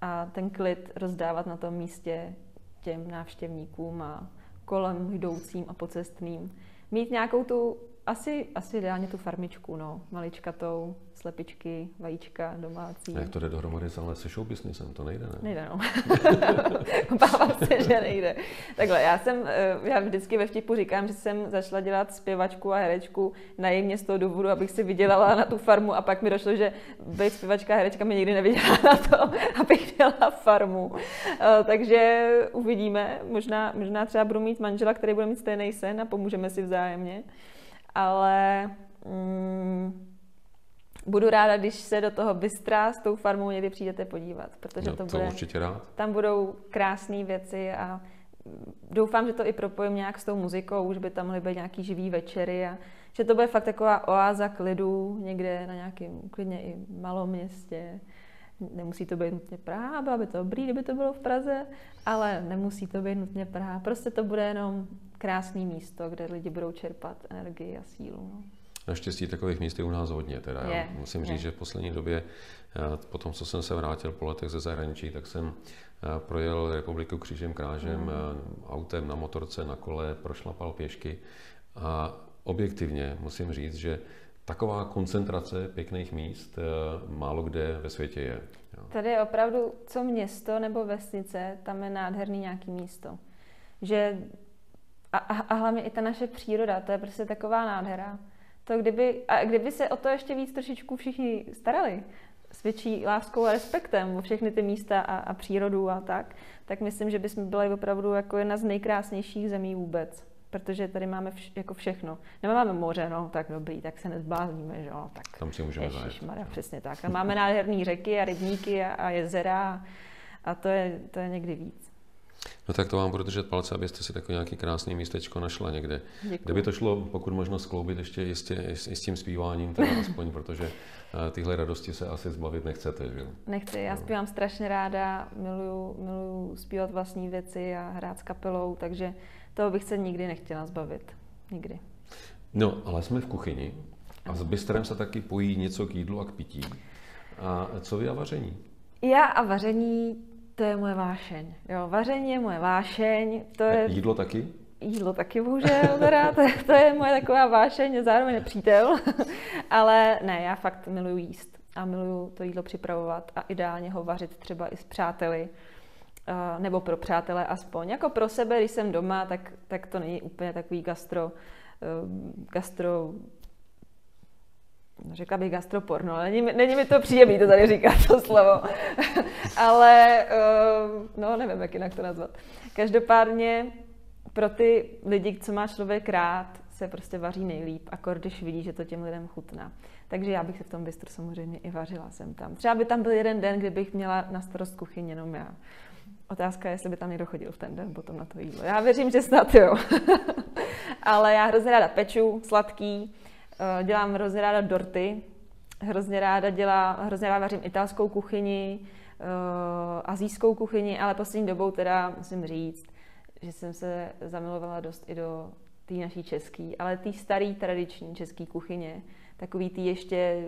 B: a ten klid rozdávat na tom místě těm návštěvníkům a kolem jdoucím a pocestným. Mít nějakou tu asi, asi ideálně tu farmičku, no, maličkatou, slepičky, vajíčka domácí.
A: A jak to jde dohromady ale se show businessem? To nejde, ne?
B: Nejde, no. Obávám se, že nejde. Takhle, já jsem, eh, já vždycky ve vtipu říkám, že jsem začala dělat zpěvačku a herečku naivně z toho důvodu, abych si vydělala na tu farmu a pak mi došlo, že být zpěvačka a herečka mi nikdy nevydělala na to, abych dělala farmu. Eh, takže uvidíme. Možná, možná třeba budu mít manžela, který bude mít stejný sen a pomůžeme si vzájemně ale mm, budu ráda, když se do toho bystra s tou farmou někdy přijdete podívat, protože
A: no,
B: to,
A: to bude, určitě rád.
B: tam budou krásné věci a doufám, že to i propojím nějak s tou muzikou, už by tam mohly být nějaký živý večery a že to bude fakt taková oáza klidu někde na nějakém klidně i malom městě. Nemusí to být nutně Praha, bylo by to dobrý, kdyby to bylo v Praze, ale nemusí to být nutně Praha. Prostě to bude jenom krásné místo, kde lidi budou čerpat energii a sílu. No.
A: Naštěstí takových míst je u nás hodně. Teda. Je, Já musím je. říct, že v poslední době, eh, po tom, co jsem se vrátil po letech ze zahraničí, tak jsem eh, projel republiku křížem krážem, mm. autem, na motorce, na kole, prošlapal pěšky a objektivně musím říct, že taková koncentrace pěkných míst málo kde ve světě je.
B: Tady je opravdu, co město nebo vesnice, tam je nádherný nějaký místo. Že a, a, a hlavně i ta naše příroda, to je prostě taková nádhera. To kdyby, a kdyby se o to ještě víc trošičku všichni starali, s větší láskou a respektem o všechny ty místa a, a přírodu a tak, tak myslím, že bychom byli opravdu jako jedna z nejkrásnějších zemí vůbec. Protože tady máme vš, jako všechno. Nemáme moře, no tak dobrý, tak se nezblázníme, že jo. Tak
A: Tam si můžeme zajet.
B: přesně tak. A máme nádherné řeky a rybníky a, a jezera a to je, to je někdy víc.
A: No tak to vám budu držet palce, abyste si takové nějaký krásný místečko našla někde. Děkuji. Kdyby to šlo pokud možno skloubit ještě jistě, i s tím zpíváním, teda aspoň, protože eh, tyhle radosti se asi zbavit nechcete, že
B: Nechci, já no. zpívám strašně ráda, miluju, miluju zpívat vlastní věci a hrát s kapelou, takže toho bych se nikdy nechtěla zbavit. Nikdy.
A: No, ale jsme v kuchyni a s bystrem se taky pojí něco k jídlu a k pití. A co vy a vaření?
B: Já a vaření to je moje vášeň. Jo, vaření je moje vášeň. To je...
A: Jídlo taky?
B: Jídlo taky, bohužel, teda, to, to je moje taková vášeň, zároveň nepřítel. Ale ne, já fakt miluji jíst a miluju to jídlo připravovat a ideálně ho vařit třeba i s přáteli, nebo pro přátele aspoň. Jako pro sebe, když jsem doma, tak, tak to není úplně takový gastro, gastro řekla bych gastroporno, ale není, není mi to příjemné to tady říkat, to slovo. ale uh, no, nevím, jak jinak to nazvat. Každopádně pro ty lidi, co má člověk rád, se prostě vaří nejlíp, akor když vidí, že to těm lidem chutná. Takže já bych se v tom bistru samozřejmě i vařila jsem tam. Třeba by tam byl jeden den, kdybych měla na starost kuchyň jenom já. Otázka je, jestli by tam někdo chodil v ten den potom na to jídlo. Já věřím, že snad jo. Ale já hrozně ráda peču, sladký, dělám hrozně ráda dorty, hrozně ráda dělá, hrozně ráda vařím italskou kuchyni, uh, azijskou kuchyni, ale poslední dobou teda musím říct, že jsem se zamilovala dost i do té naší české, ale té staré tradiční české kuchyně, takový ty ještě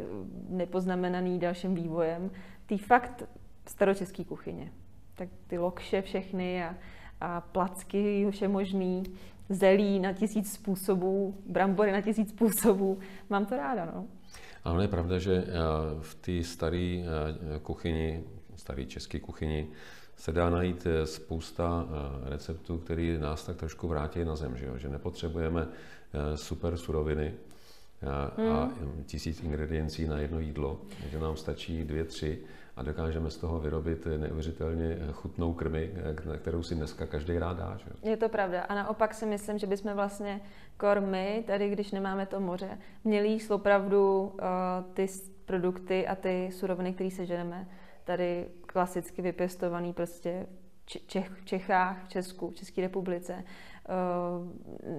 B: nepoznamenaný dalším vývojem, ty fakt staročeský kuchyně. Tak ty lokše všechny a, a placky vše možný, zelí na tisíc způsobů, brambory na tisíc způsobů. Mám to ráda, no.
A: Ale je pravda, že eh, v té staré eh, kuchyni, staré české kuchyni, se dá najít eh, spousta receptů, které nás tak trošku vrátí na zem, že, jo? že nepotřebujeme super suroviny a hmm. tisíc ingrediencí na jedno jídlo, že nám stačí dvě, tři a dokážeme z toho vyrobit neuvěřitelně chutnou krmi, kterou si dneska každý rád dá. Že?
B: Je to pravda. A naopak si myslím, že bychom vlastně kormy, tady když nemáme to moře, měli jíst opravdu uh, ty produkty a ty suroviny, které seženeme tady klasicky vypěstovaný prostě v Čechách, v Česku, v České republice. Uh,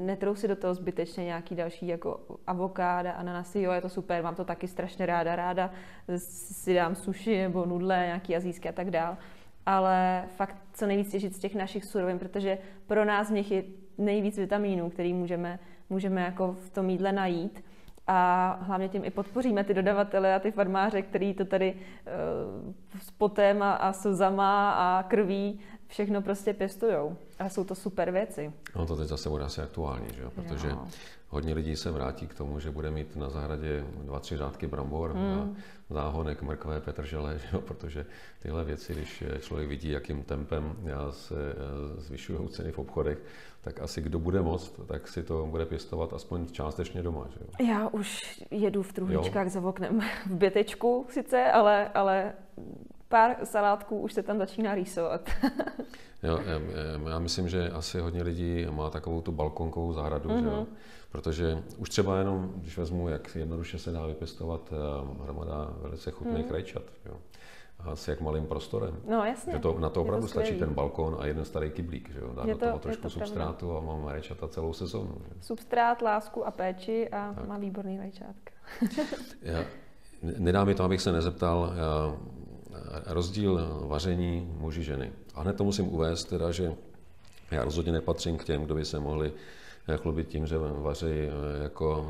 B: netrou si do toho zbytečně nějaký další jako avokáda, ananasy, jo, je to super, mám to taky strašně ráda, ráda si dám suši nebo nudle, nějaký azijské a tak dál. Ale fakt co nejvíc těžit z těch našich surovin, protože pro nás v nich je nejvíc vitamínů, který můžeme, můžeme jako v tom jídle najít a hlavně tím i podpoříme ty dodavatele a ty farmáře, který to tady uh, s potem a, a slzama a krví všechno prostě pěstujou. A jsou to super věci.
A: No to teď zase bude asi aktuální, že jo? protože jo. hodně lidí se vrátí k tomu, že bude mít na zahradě dva, tři řádky brambor mm. a záhonek mrkvé, petržele, že jo? protože tyhle věci, když člověk vidí, jakým tempem se eh, zvyšují ceny v obchodech, tak asi kdo bude moct, tak si to bude pěstovat aspoň částečně doma. Že jo?
B: Já už jedu v truhličkách za oknem v bětečku sice, ale, ale pár salátků už se tam začíná rýsovat.
A: jo, já myslím, že asi hodně lidí má takovou tu balkonkovou zahradu, mm-hmm. že jo? Mhm. protože už třeba jenom, když vezmu, jak jednoduše se dá vypěstovat eh, hromada velice chutných mm-hmm. rajčat. Jo? A s jak malým prostorem.
B: No jasně.
A: Že to, na to opravdu to stačí ten balkon a jeden starý kyblík, že jo? Dá je do toho to, trošku to substrátu pravda. a mám rajčata celou sezónu. Že?
B: Substrát, lásku a péči a tak. má výborný rajčátka.
A: já, nedá mi to, abych se nezeptal, já, rozdíl vaření muži ženy. A hned to musím uvést, teda, že já rozhodně nepatřím k těm, kdo by se mohli eh, chlubit tím, že vaří eh, jako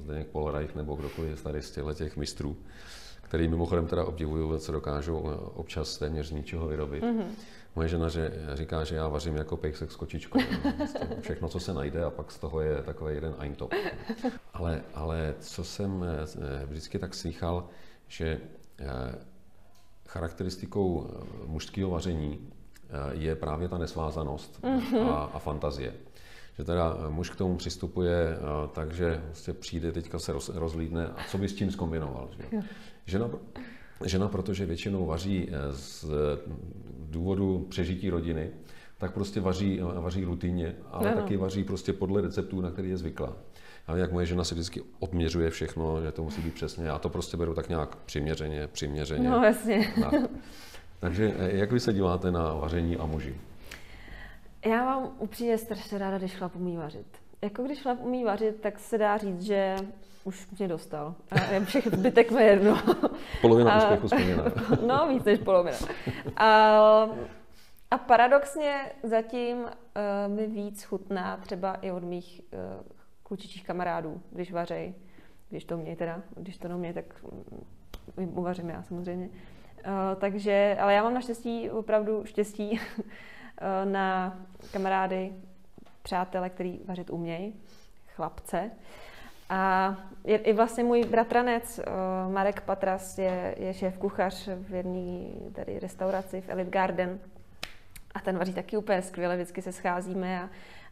A: Zdeněk Polreich nebo kdokoliv tady z těchto těch mistrů, který mimochodem teda obdivuju, co dokážou eh, občas téměř z ničeho vyrobit. Mm-hmm. Moje žena že říká, že já vařím jako pejsek s kočičkou. Všechno, co se najde a pak z toho je takový jeden eintop. Ale, ale co jsem vždycky tak slychal, že charakteristikou eh, mužského vaření eh, je právě ta nesvázanost mm-hmm. a, a fantazie. Že teda eh, muž k tomu přistupuje tak, že vlastně přijde, teďka se roz, rozlídne a co by s tím zkombinoval. Že? Žena, žena, protože většinou vaří z důvodu přežití rodiny, tak prostě vaří, vaří rutině, ale no. taky vaří prostě podle receptů, na který je zvyklá. A jak moje žena si vždycky odměřuje všechno, že to musí být přesně. Já to prostě beru tak nějak přiměřeně, přiměřeně.
B: No jasně.
A: Tak. Takže eh, jak vy se díváte na vaření a muži?
B: Já mám upřímně strašně ráda, když chlap umí vařit. Jako když chlap umí vařit, tak se dá říct, že už mě dostal. A je všechno zbytek mě jedno.
A: Polovina a, úspěchu splněna.
B: No, víc než polovina. A, a paradoxně zatím uh, mi víc chutná třeba i od mých uh, klučičích kamarádů, když vařej. Když to umějí teda, když to neumějí, tak uvařím já samozřejmě. Uh, takže, ale já mám naštěstí opravdu štěstí uh, na kamarády, přátele, který vařit umějí, chlapce. A je, i vlastně můj bratranec uh, Marek Patras je, je šéf kuchař v jedné tady restauraci v Elite Garden. A ten vaří taky úplně skvěle, vždycky se scházíme a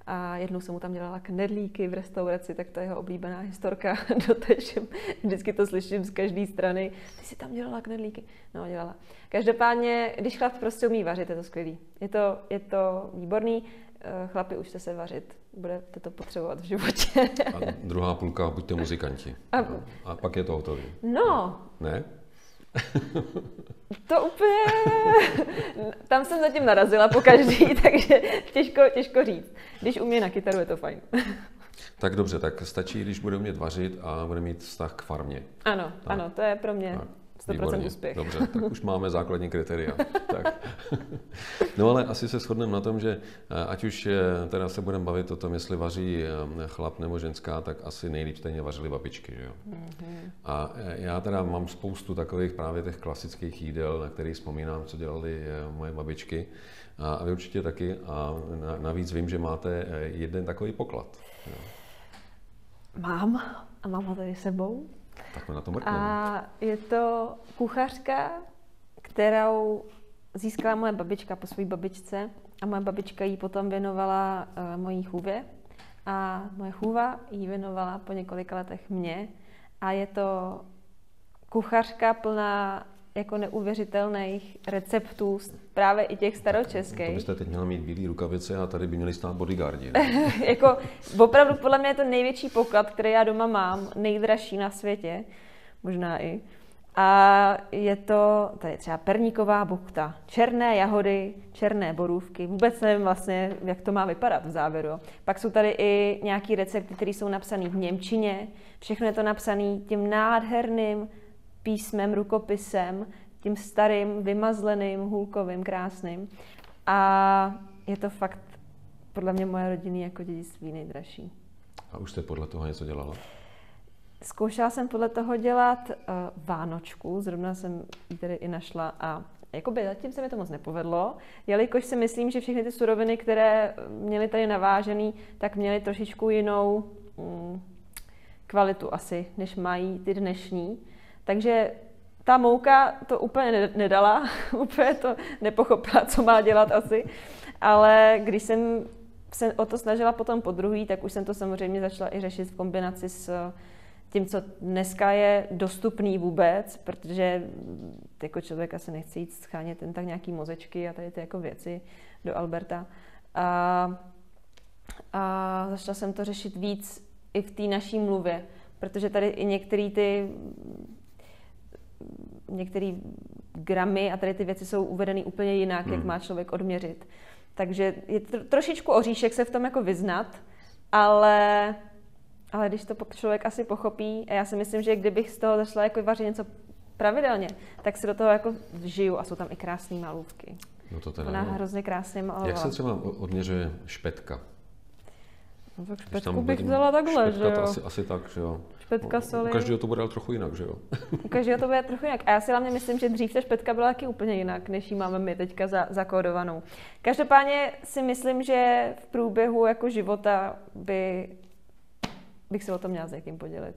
B: a jednou jsem mu tam dělala knedlíky v restauraci, tak to je jeho oblíbená historka. Doteď vždycky to slyším z každé strany. Ty jsi tam dělala knedlíky. No, dělala. Každopádně, když chlap prostě umí vařit, je to skvělý. Je to, je to výborný. Eh, chlapi, už se vařit. Budete to potřebovat v životě.
A: A druhá půlka, buďte muzikanti. A, a pak je to hotové.
B: No.
A: Ne?
B: To úplně... Tam jsem zatím narazila po každý, takže těžko, těžko říct. Když umí na kytaru, je to fajn.
A: Tak dobře, tak stačí, když bude umět vařit a bude mít vztah k farmě.
B: Ano, tak. ano, to je pro mě tak. 100%
A: Výborně,
B: úspěch.
A: Dobře, tak už máme základní kritéria. tak. No ale asi se shodneme na tom, že eh, ať už eh, teda se budeme bavit o tom, jestli vaří eh, chlap nebo ženská, tak asi nejlíp stejně vařily babičky. Že jo? Mm-hmm. A já teda mám spoustu takových právě těch klasických jídel, na kterých vzpomínám, co dělali moje babičky. A vy určitě taky. A navíc vím, že máte jeden takový poklad. Jo.
B: Mám a mám ho tady sebou.
A: Tak na to
B: A je to kuchařka, kterou získala moje babička po své babičce a moje babička jí potom věnovala uh, mojí chůvě. A moje chůva jí věnovala po několika letech mě a je to kuchařka plná jako neuvěřitelných receptů, právě i těch staročeských. To
A: byste teď měla mít bílý rukavice a tady by měli stát bodyguardi.
B: jako opravdu podle mě je to největší poklad, který já doma mám, nejdražší na světě, možná i. A je to tady třeba perníková buchta, černé jahody, černé borůvky. Vůbec nevím vlastně, jak to má vypadat v závěru. Pak jsou tady i nějaký recepty, které jsou napsané v Němčině. Všechno je to napsané tím nádherným písmem, rukopisem, tím starým, vymazleným, hůlkovým, krásným. A je to fakt podle mě moje rodiny jako dědictví nejdražší.
A: A už jste podle toho něco dělala?
B: Zkoušela jsem podle toho dělat uh, Vánočku, zrovna jsem ji tady i našla a jakoby zatím se mi to moc nepovedlo, jelikož si myslím, že všechny ty suroviny, které měly tady navážený, tak měly trošičku jinou mm, kvalitu asi, než mají ty dnešní. Takže ta mouka to úplně nedala, úplně to nepochopila, co má dělat asi, ale když jsem se o to snažila potom po druhý, tak už jsem to samozřejmě začala i řešit v kombinaci s tím, co dneska je dostupný vůbec, protože jako člověk asi nechce jít schánět ten tak nějaký mozečky a tady ty jako věci do Alberta. A, a začala jsem to řešit víc i v té naší mluvě, protože tady i některé ty některé gramy a tady ty věci jsou uvedeny úplně jinak, hmm. jak má člověk odměřit. Takže je tro, trošičku oříšek se v tom jako vyznat, ale, ale když to člověk asi pochopí, a já si myslím, že kdybych z toho začala jako vařit něco pravidelně, tak se do toho jako žiju a jsou tam i krásné malůvky.
A: No to teda,
B: Ona no. hrozně krásně malovala.
A: Jak se třeba odměřuje špetka?
B: No tak špetku bych vzala takhle, že jo?
A: Asi, asi tak, že jo.
B: Špetka soli.
A: U každého to bude ale trochu jinak, že jo?
B: U každého to bude trochu jinak. A já si hlavně myslím, že dřív ta špetka byla taky úplně jinak, než ji máme my teďka za, zakódovanou. Každopádně si myslím, že v průběhu jako života by, bych se o tom měla s někým podělit.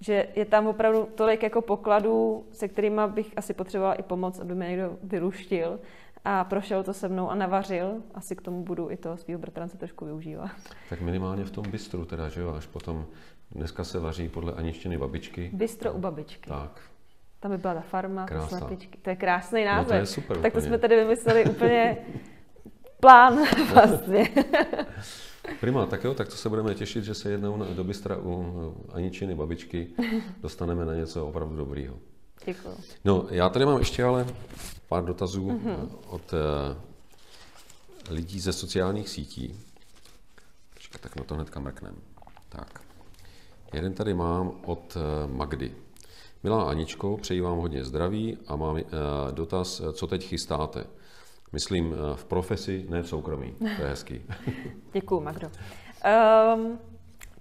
B: Že je tam opravdu tolik jako pokladů, se kterými bych asi potřebovala i pomoc, aby mě někdo vyruštil a prošel to se mnou a navařil. Asi k tomu budu i toho svého bratrance trošku využívat.
A: Tak minimálně v tom bistru teda, že jo, až potom dneska se vaří podle aničtiny babičky.
B: Bistro u babičky.
A: Tak.
B: Tam by byla ta farma, slepičky. To je krásný název. No
A: to je super.
B: Tak to úplně. jsme tady vymysleli úplně plán vlastně.
A: Prima, tak jo, tak to se budeme těšit, že se jednou do Bystra u Aničiny babičky dostaneme na něco opravdu dobrýho.
B: Děkuji.
A: No, já tady mám ještě ale pár dotazů mm-hmm. od uh, lidí ze sociálních sítí. Tak na to hnedka mrknem. Tak. Jeden tady mám od uh, Magdy. Milá Aničko, přeji vám hodně zdraví a mám uh, dotaz, co teď chystáte. Myslím v profesi, ne v soukromí. To je hezký.
B: Děkuju, Magdo. Um,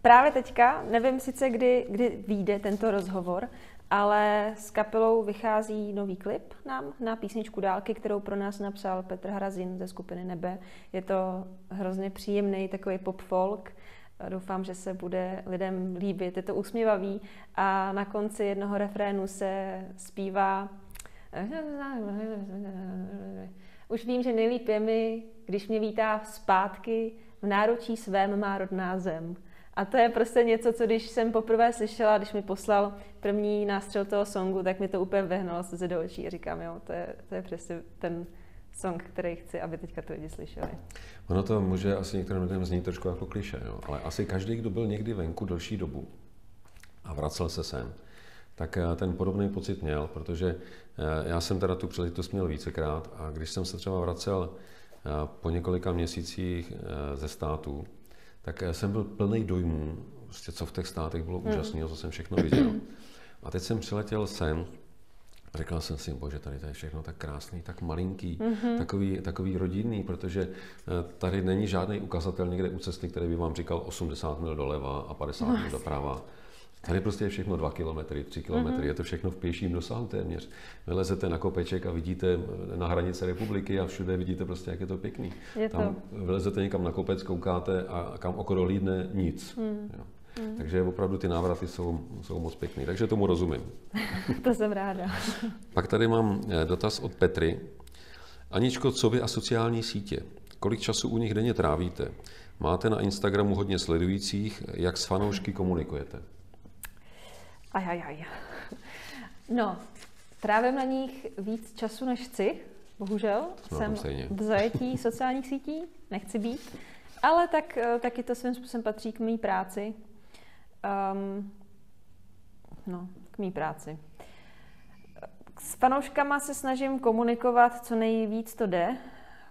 B: právě teďka, nevím sice, kdy, kdy vyjde tento rozhovor, ale s kapelou vychází nový klip nám na písničku Dálky, kterou pro nás napsal Petr Hrazin ze skupiny Nebe. Je to hrozně příjemný takový pop folk. Doufám, že se bude lidem líbit. Je to usměvavý a na konci jednoho refrénu se zpívá už vím, že nejlíp je mi, když mě vítá zpátky v náručí svém má rodná zem. A to je prostě něco, co když jsem poprvé slyšela, když mi poslal první nástřel toho songu, tak mi to úplně vehnalo se do očí a říkám, jo, to je, to je přesně ten song, který chci, aby teďka to lidi slyšeli.
A: Ono to může asi některým lidem znít trošku jako kliše, jo? ale asi každý, kdo byl někdy venku delší dobu a vracel se sem, tak eh, ten podobný pocit měl, protože eh, já jsem teda tu příležitost měl vícekrát a když jsem se třeba vracel eh, po několika měsících ze států, tak jsem byl plný dojmů, prostě co v těch státech bylo hmm. úžasného, co jsem všechno viděl. A teď jsem přiletěl sem Říkal jsem si, bože, tady to je všechno tak krásný, tak malinký, mm-hmm. takový, takový rodinný, protože eh, tady není žádný ukazatel někde u cesty, který by vám říkal 80 mil doleva a 50 mil doprava. Tady prostě je všechno 2 kilometry, 3 kilometry, mm-hmm. je to všechno v pěším dosahu téměř. Vylezete na kopeček a vidíte na hranice republiky a všude vidíte prostě, jak je to pěkný. Je to. Tam vylezete někam na kopec, koukáte a kam okolo lídne, nic. Mm. Jo. Mm. Takže opravdu ty návraty jsou, jsou moc pěkný. Takže tomu rozumím.
B: to jsem ráda.
A: Pak tady mám eh, dotaz od Petry. Aničko, co vy a sociální sítě? Kolik času u nich denně trávíte? Máte na Instagramu hodně sledujících, jak s fanoušky komunikujete?
B: Aj, aj, aj. No, trávím na nich víc času, než chci. Bohužel no, jsem v zajetí sociálních sítí, nechci být. Ale tak, eh, taky to svým způsobem patří k mé práci. Um, no, k mý práci. S fanouškama se snažím komunikovat, co nejvíc to jde.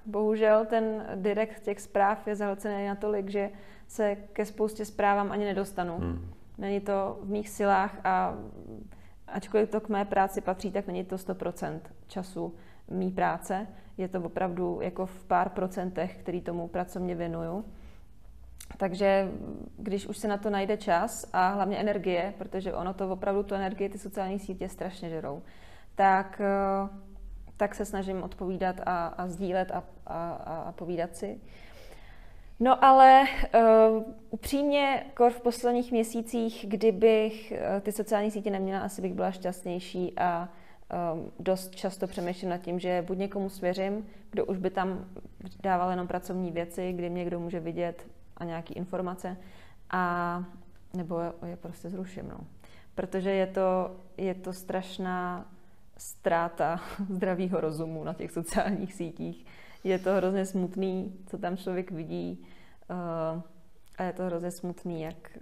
B: Bohužel ten direkt těch zpráv je zahlcený natolik, že se ke spoustě zprávám ani nedostanu. Hmm. Není to v mých silách a ačkoliv to k mé práci patří, tak není to 100% času mý práce. Je to opravdu jako v pár procentech, který tomu pracovně věnuju. Takže když už se na to najde čas a hlavně energie, protože ono to opravdu tu energii ty sociální sítě strašně žerou, tak, eh, tak se snažím odpovídat a, a sdílet a, a, a povídat si. No ale uh, upřímně, kor v posledních měsících, kdybych uh, ty sociální sítě neměla, asi bych byla šťastnější a um, dost často přemýšlím nad tím, že buď někomu svěřím, kdo už by tam dával jenom pracovní věci, kdy mě kdo může vidět a nějaký informace, a nebo je prostě zruším. No. Protože je to, je to strašná ztráta zdravého rozumu na těch sociálních sítích. Je to hrozně smutný, co tam člověk vidí uh, a je to hrozně smutný, jak,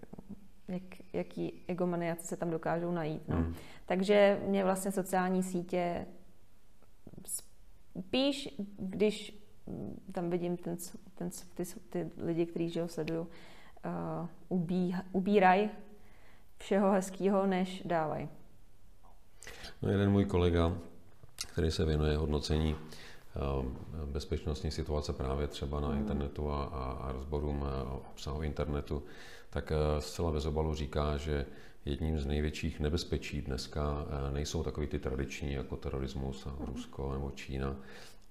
B: jak, jaký egomaniace se tam dokážou najít. No. Hmm. Takže mě vlastně sociální sítě spíš, když tam vidím ten, ten, ty, ty lidi, kteří ho sledují, uh, ubí, ubírají všeho hezkého, než dávají.
A: No jeden můj kolega, který se věnuje hodnocení uh, bezpečnostní situace právě třeba na hmm. internetu a, a, a rozborům uh, obsahu internetu, tak uh, zcela bez obalu říká, že jedním z největších nebezpečí dneska nejsou takový ty tradiční jako terorismus, hmm. Rusko nebo Čína,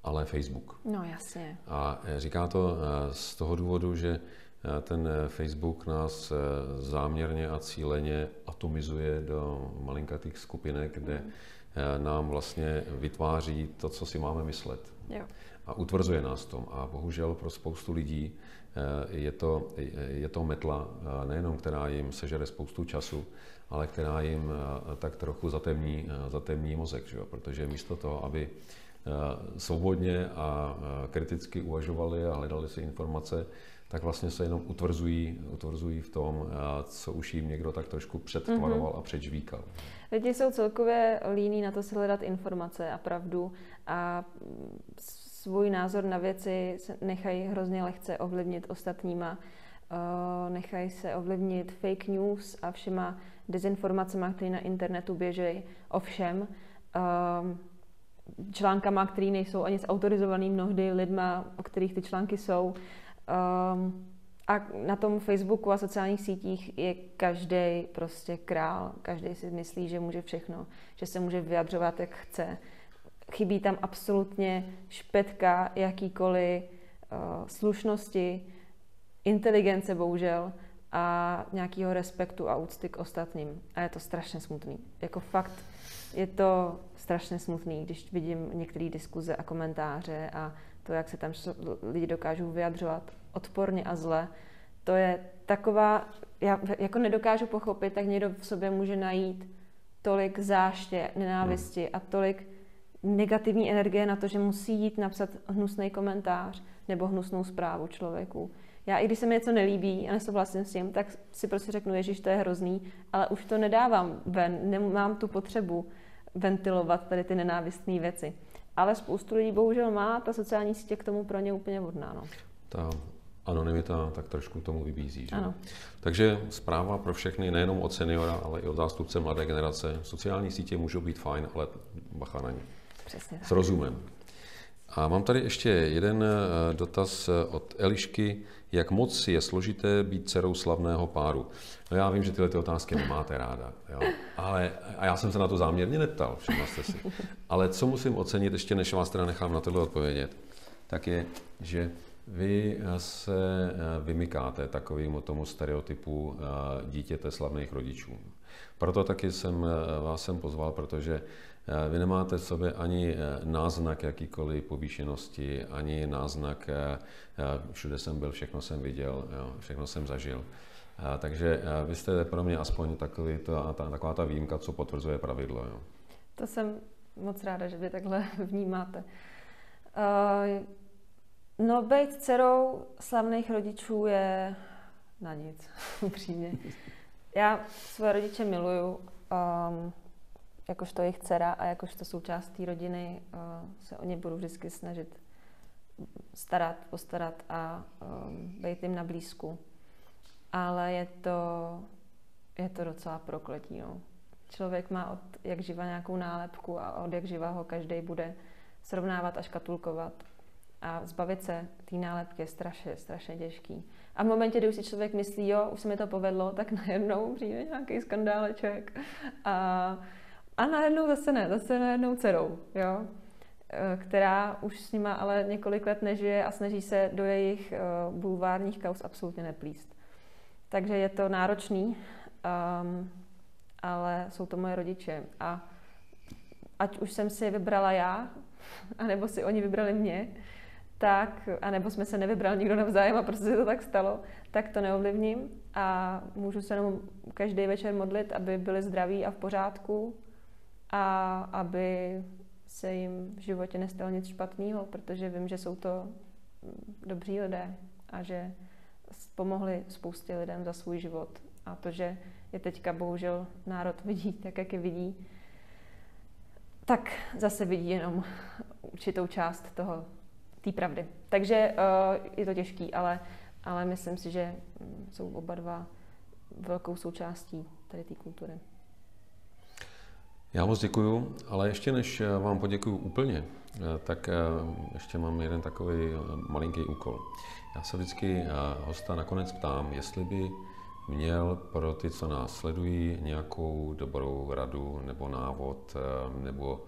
A: ale Facebook.
B: No jasně.
A: A eh, říká to eh, z toho důvodu, že eh, ten Facebook nás záměrně a cíleně atomizuje do malinkatých skupinek, kde nám vlastně vytváří to, co si máme myslet. Jo. A utvrzuje nás tom. A bohužel pro spoustu lidí je to, je to metla, nejenom která jim sežere spoustu času, ale která jim tak trochu zatemní, zatemní mozek, že? protože místo toho, aby Eh, svobodně a eh, kriticky uvažovali a hledali si informace, tak vlastně se jenom utvrzují, utvrzují v tom, eh, co už jim někdo tak trošku předtvaroval mm-hmm. a předžvíkal.
B: Lidi jsou celkově líní na to si hledat informace a pravdu a svůj názor na věci nechají hrozně lehce ovlivnit ostatníma. Nechají se ovlivnit fake news a všema dezinformacemi, které na internetu běžejí o všem článkama, které nejsou ani zautorizovaný mnohdy lidma, o kterých ty články jsou. Um, a na tom Facebooku a sociálních sítích je každý prostě král. Každý si myslí, že může všechno, že se může vyjadřovat, jak chce. Chybí tam absolutně špetka jakýkoliv uh, slušnosti, inteligence bohužel a nějakého respektu a úcty k ostatním. A je to strašně smutný. Jako fakt je to strašně smutný, když vidím některé diskuze a komentáře a to, jak se tam lidi dokážou vyjadřovat odporně a zle. To je taková, já jako nedokážu pochopit, tak někdo v sobě může najít tolik záště, nenávisti a tolik negativní energie na to, že musí jít napsat hnusný komentář nebo hnusnou zprávu člověku. Já i když se mi něco nelíbí a nesouhlasím s tím, tak si prostě řeknu, že to je hrozný, ale už to nedávám ven, nemám tu potřebu ventilovat tady ty nenávistné věci. Ale spoustu lidí bohužel má ta sociální sítě k tomu pro ně úplně vodná. No.
A: Ta anonymita tak trošku tomu vybízí. Že?
B: Ano.
A: Takže zpráva pro všechny, nejenom od seniora, ale i od zástupce mladé generace. Sociální sítě můžou být fajn, ale bacha na ně.
B: Přesně tak.
A: S rozumem. A mám tady ještě jeden eh, dotaz eh, od Elišky. Jak moc je složité být dcerou slavného páru? No já vím, že tyhle ty otázky nemáte ráda, jo? Ale, a já jsem se na to záměrně neptal, všimla jste si. Ale co musím ocenit, ještě než vás teda nechám na tohle odpovědět, tak je, že vy se eh, vymykáte takovému tomu stereotypu dítěte slavných rodičů. Proto taky jsem vás sem pozval, protože Eh, vy nemáte v sobě ani eh, náznak jakýkoliv povýšenosti, ani náznak, eh, všude jsem byl, všechno jsem viděl, jo, všechno jsem zažil. Takže vy jste pro mě aspoň takový to, ta, taková ta výjimka, co potvrzuje pravidlo. Jo.
B: To jsem moc ráda, že vy takhle vnímáte. No, být dcerou slavných rodičů je na nic, upřímně. Já své rodiče miluju. Um, jakožto jejich dcera a jakožto součást té rodiny uh, se o ně budu vždycky snažit starat, postarat a um, být jim na blízku. Ale je to, je to docela prokletí. No. Člověk má od jak živa nějakou nálepku a od jak živa ho každý bude srovnávat a škatulkovat. A zbavit se té nálepky je strašně, strašně těžký. A v momentě, kdy už si člověk myslí, jo, už se mi to povedlo, tak najednou přijde nějaký skandáleček. A a najednou zase ne, zase najednou dcerou, jo? E, která už s nima ale několik let nežije a snaží se do jejich uh, bulvárních kaus absolutně neplíst. Takže je to náročný, um, ale jsou to moje rodiče. A ať už jsem si je vybrala já, anebo si oni vybrali mě, tak, anebo jsme se nevybrali nikdo navzájem a prostě se to tak stalo, tak to neovlivním a můžu se jenom každý večer modlit, aby byli zdraví a v pořádku a aby se jim v životě nestalo nic špatného, protože vím, že jsou to dobří lidé a že pomohli spoustě lidem za svůj život. A to, že je teďka bohužel národ vidí tak, jak je vidí, tak zase vidí jenom určitou část toho, té pravdy. Takže uh, je to těžký, ale, ale myslím si, že mm, jsou oba dva velkou součástí tady té kultury.
A: Já moc děkuju, ale ještě než eh, vám poděkuju úplně, eh, tak eh, ještě mám jeden takový malinký úkol. Já se vždycky hosta nakonec ptám, jestli by měl pro ty, co nás sledují, nějakou dobrou radu nebo návod nebo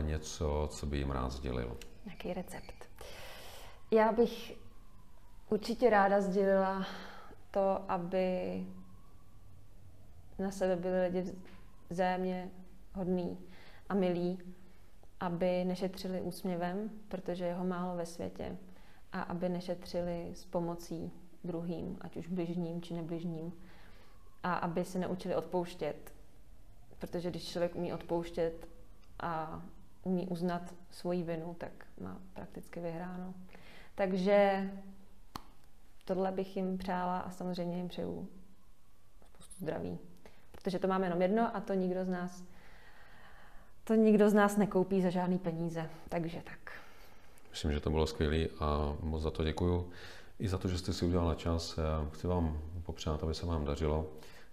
A: něco, co by jim rád sdělil.
B: Nějaký recept. Já bych určitě ráda sdělila to, aby na sebe byli lidi vzájemně hodný a milý, aby nešetřili úsměvem, protože je ho málo ve světě, a aby nešetřili s pomocí druhým, ať už bližním či nebližním, a aby se neučili odpouštět, protože když člověk umí odpouštět a umí uznat svoji vinu, tak má prakticky vyhráno. Takže tohle bych jim přála a samozřejmě jim přeju spoustu zdraví. Protože to máme jenom jedno a to nikdo z nás to nikdo z nás nekoupí za žádný peníze, takže tak.
A: Myslím, že to bylo skvělé a moc za to děkuju. I za to, že jste si udělala čas. Chci vám popřát, aby se vám dařilo,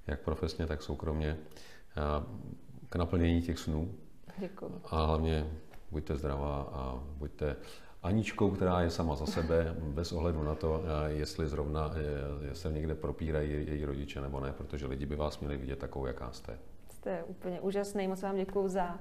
A: jak profesně, tak soukromně, k naplnění těch snů.
B: Děkuji.
A: A hlavně buďte zdravá a buďte Aničkou, která je sama za sebe, bez ohledu na to, jestli zrovna se někde propírají její rodiče nebo ne, protože lidi by vás měli vidět takovou, jaká jste.
B: Jste úplně úžasný, moc vám děkuji za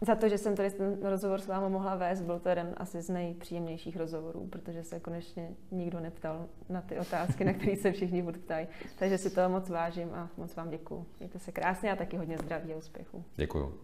B: za to, že jsem tady ten rozhovor s vámi mohla vést, byl to jeden asi z nejpříjemnějších rozhovorů, protože se konečně nikdo neptal na ty otázky, na které se všichni budou ptají. Takže si toho moc vážím a moc vám děkuji. Mějte se krásně a taky hodně zdraví a úspěchu.
A: Děkuji.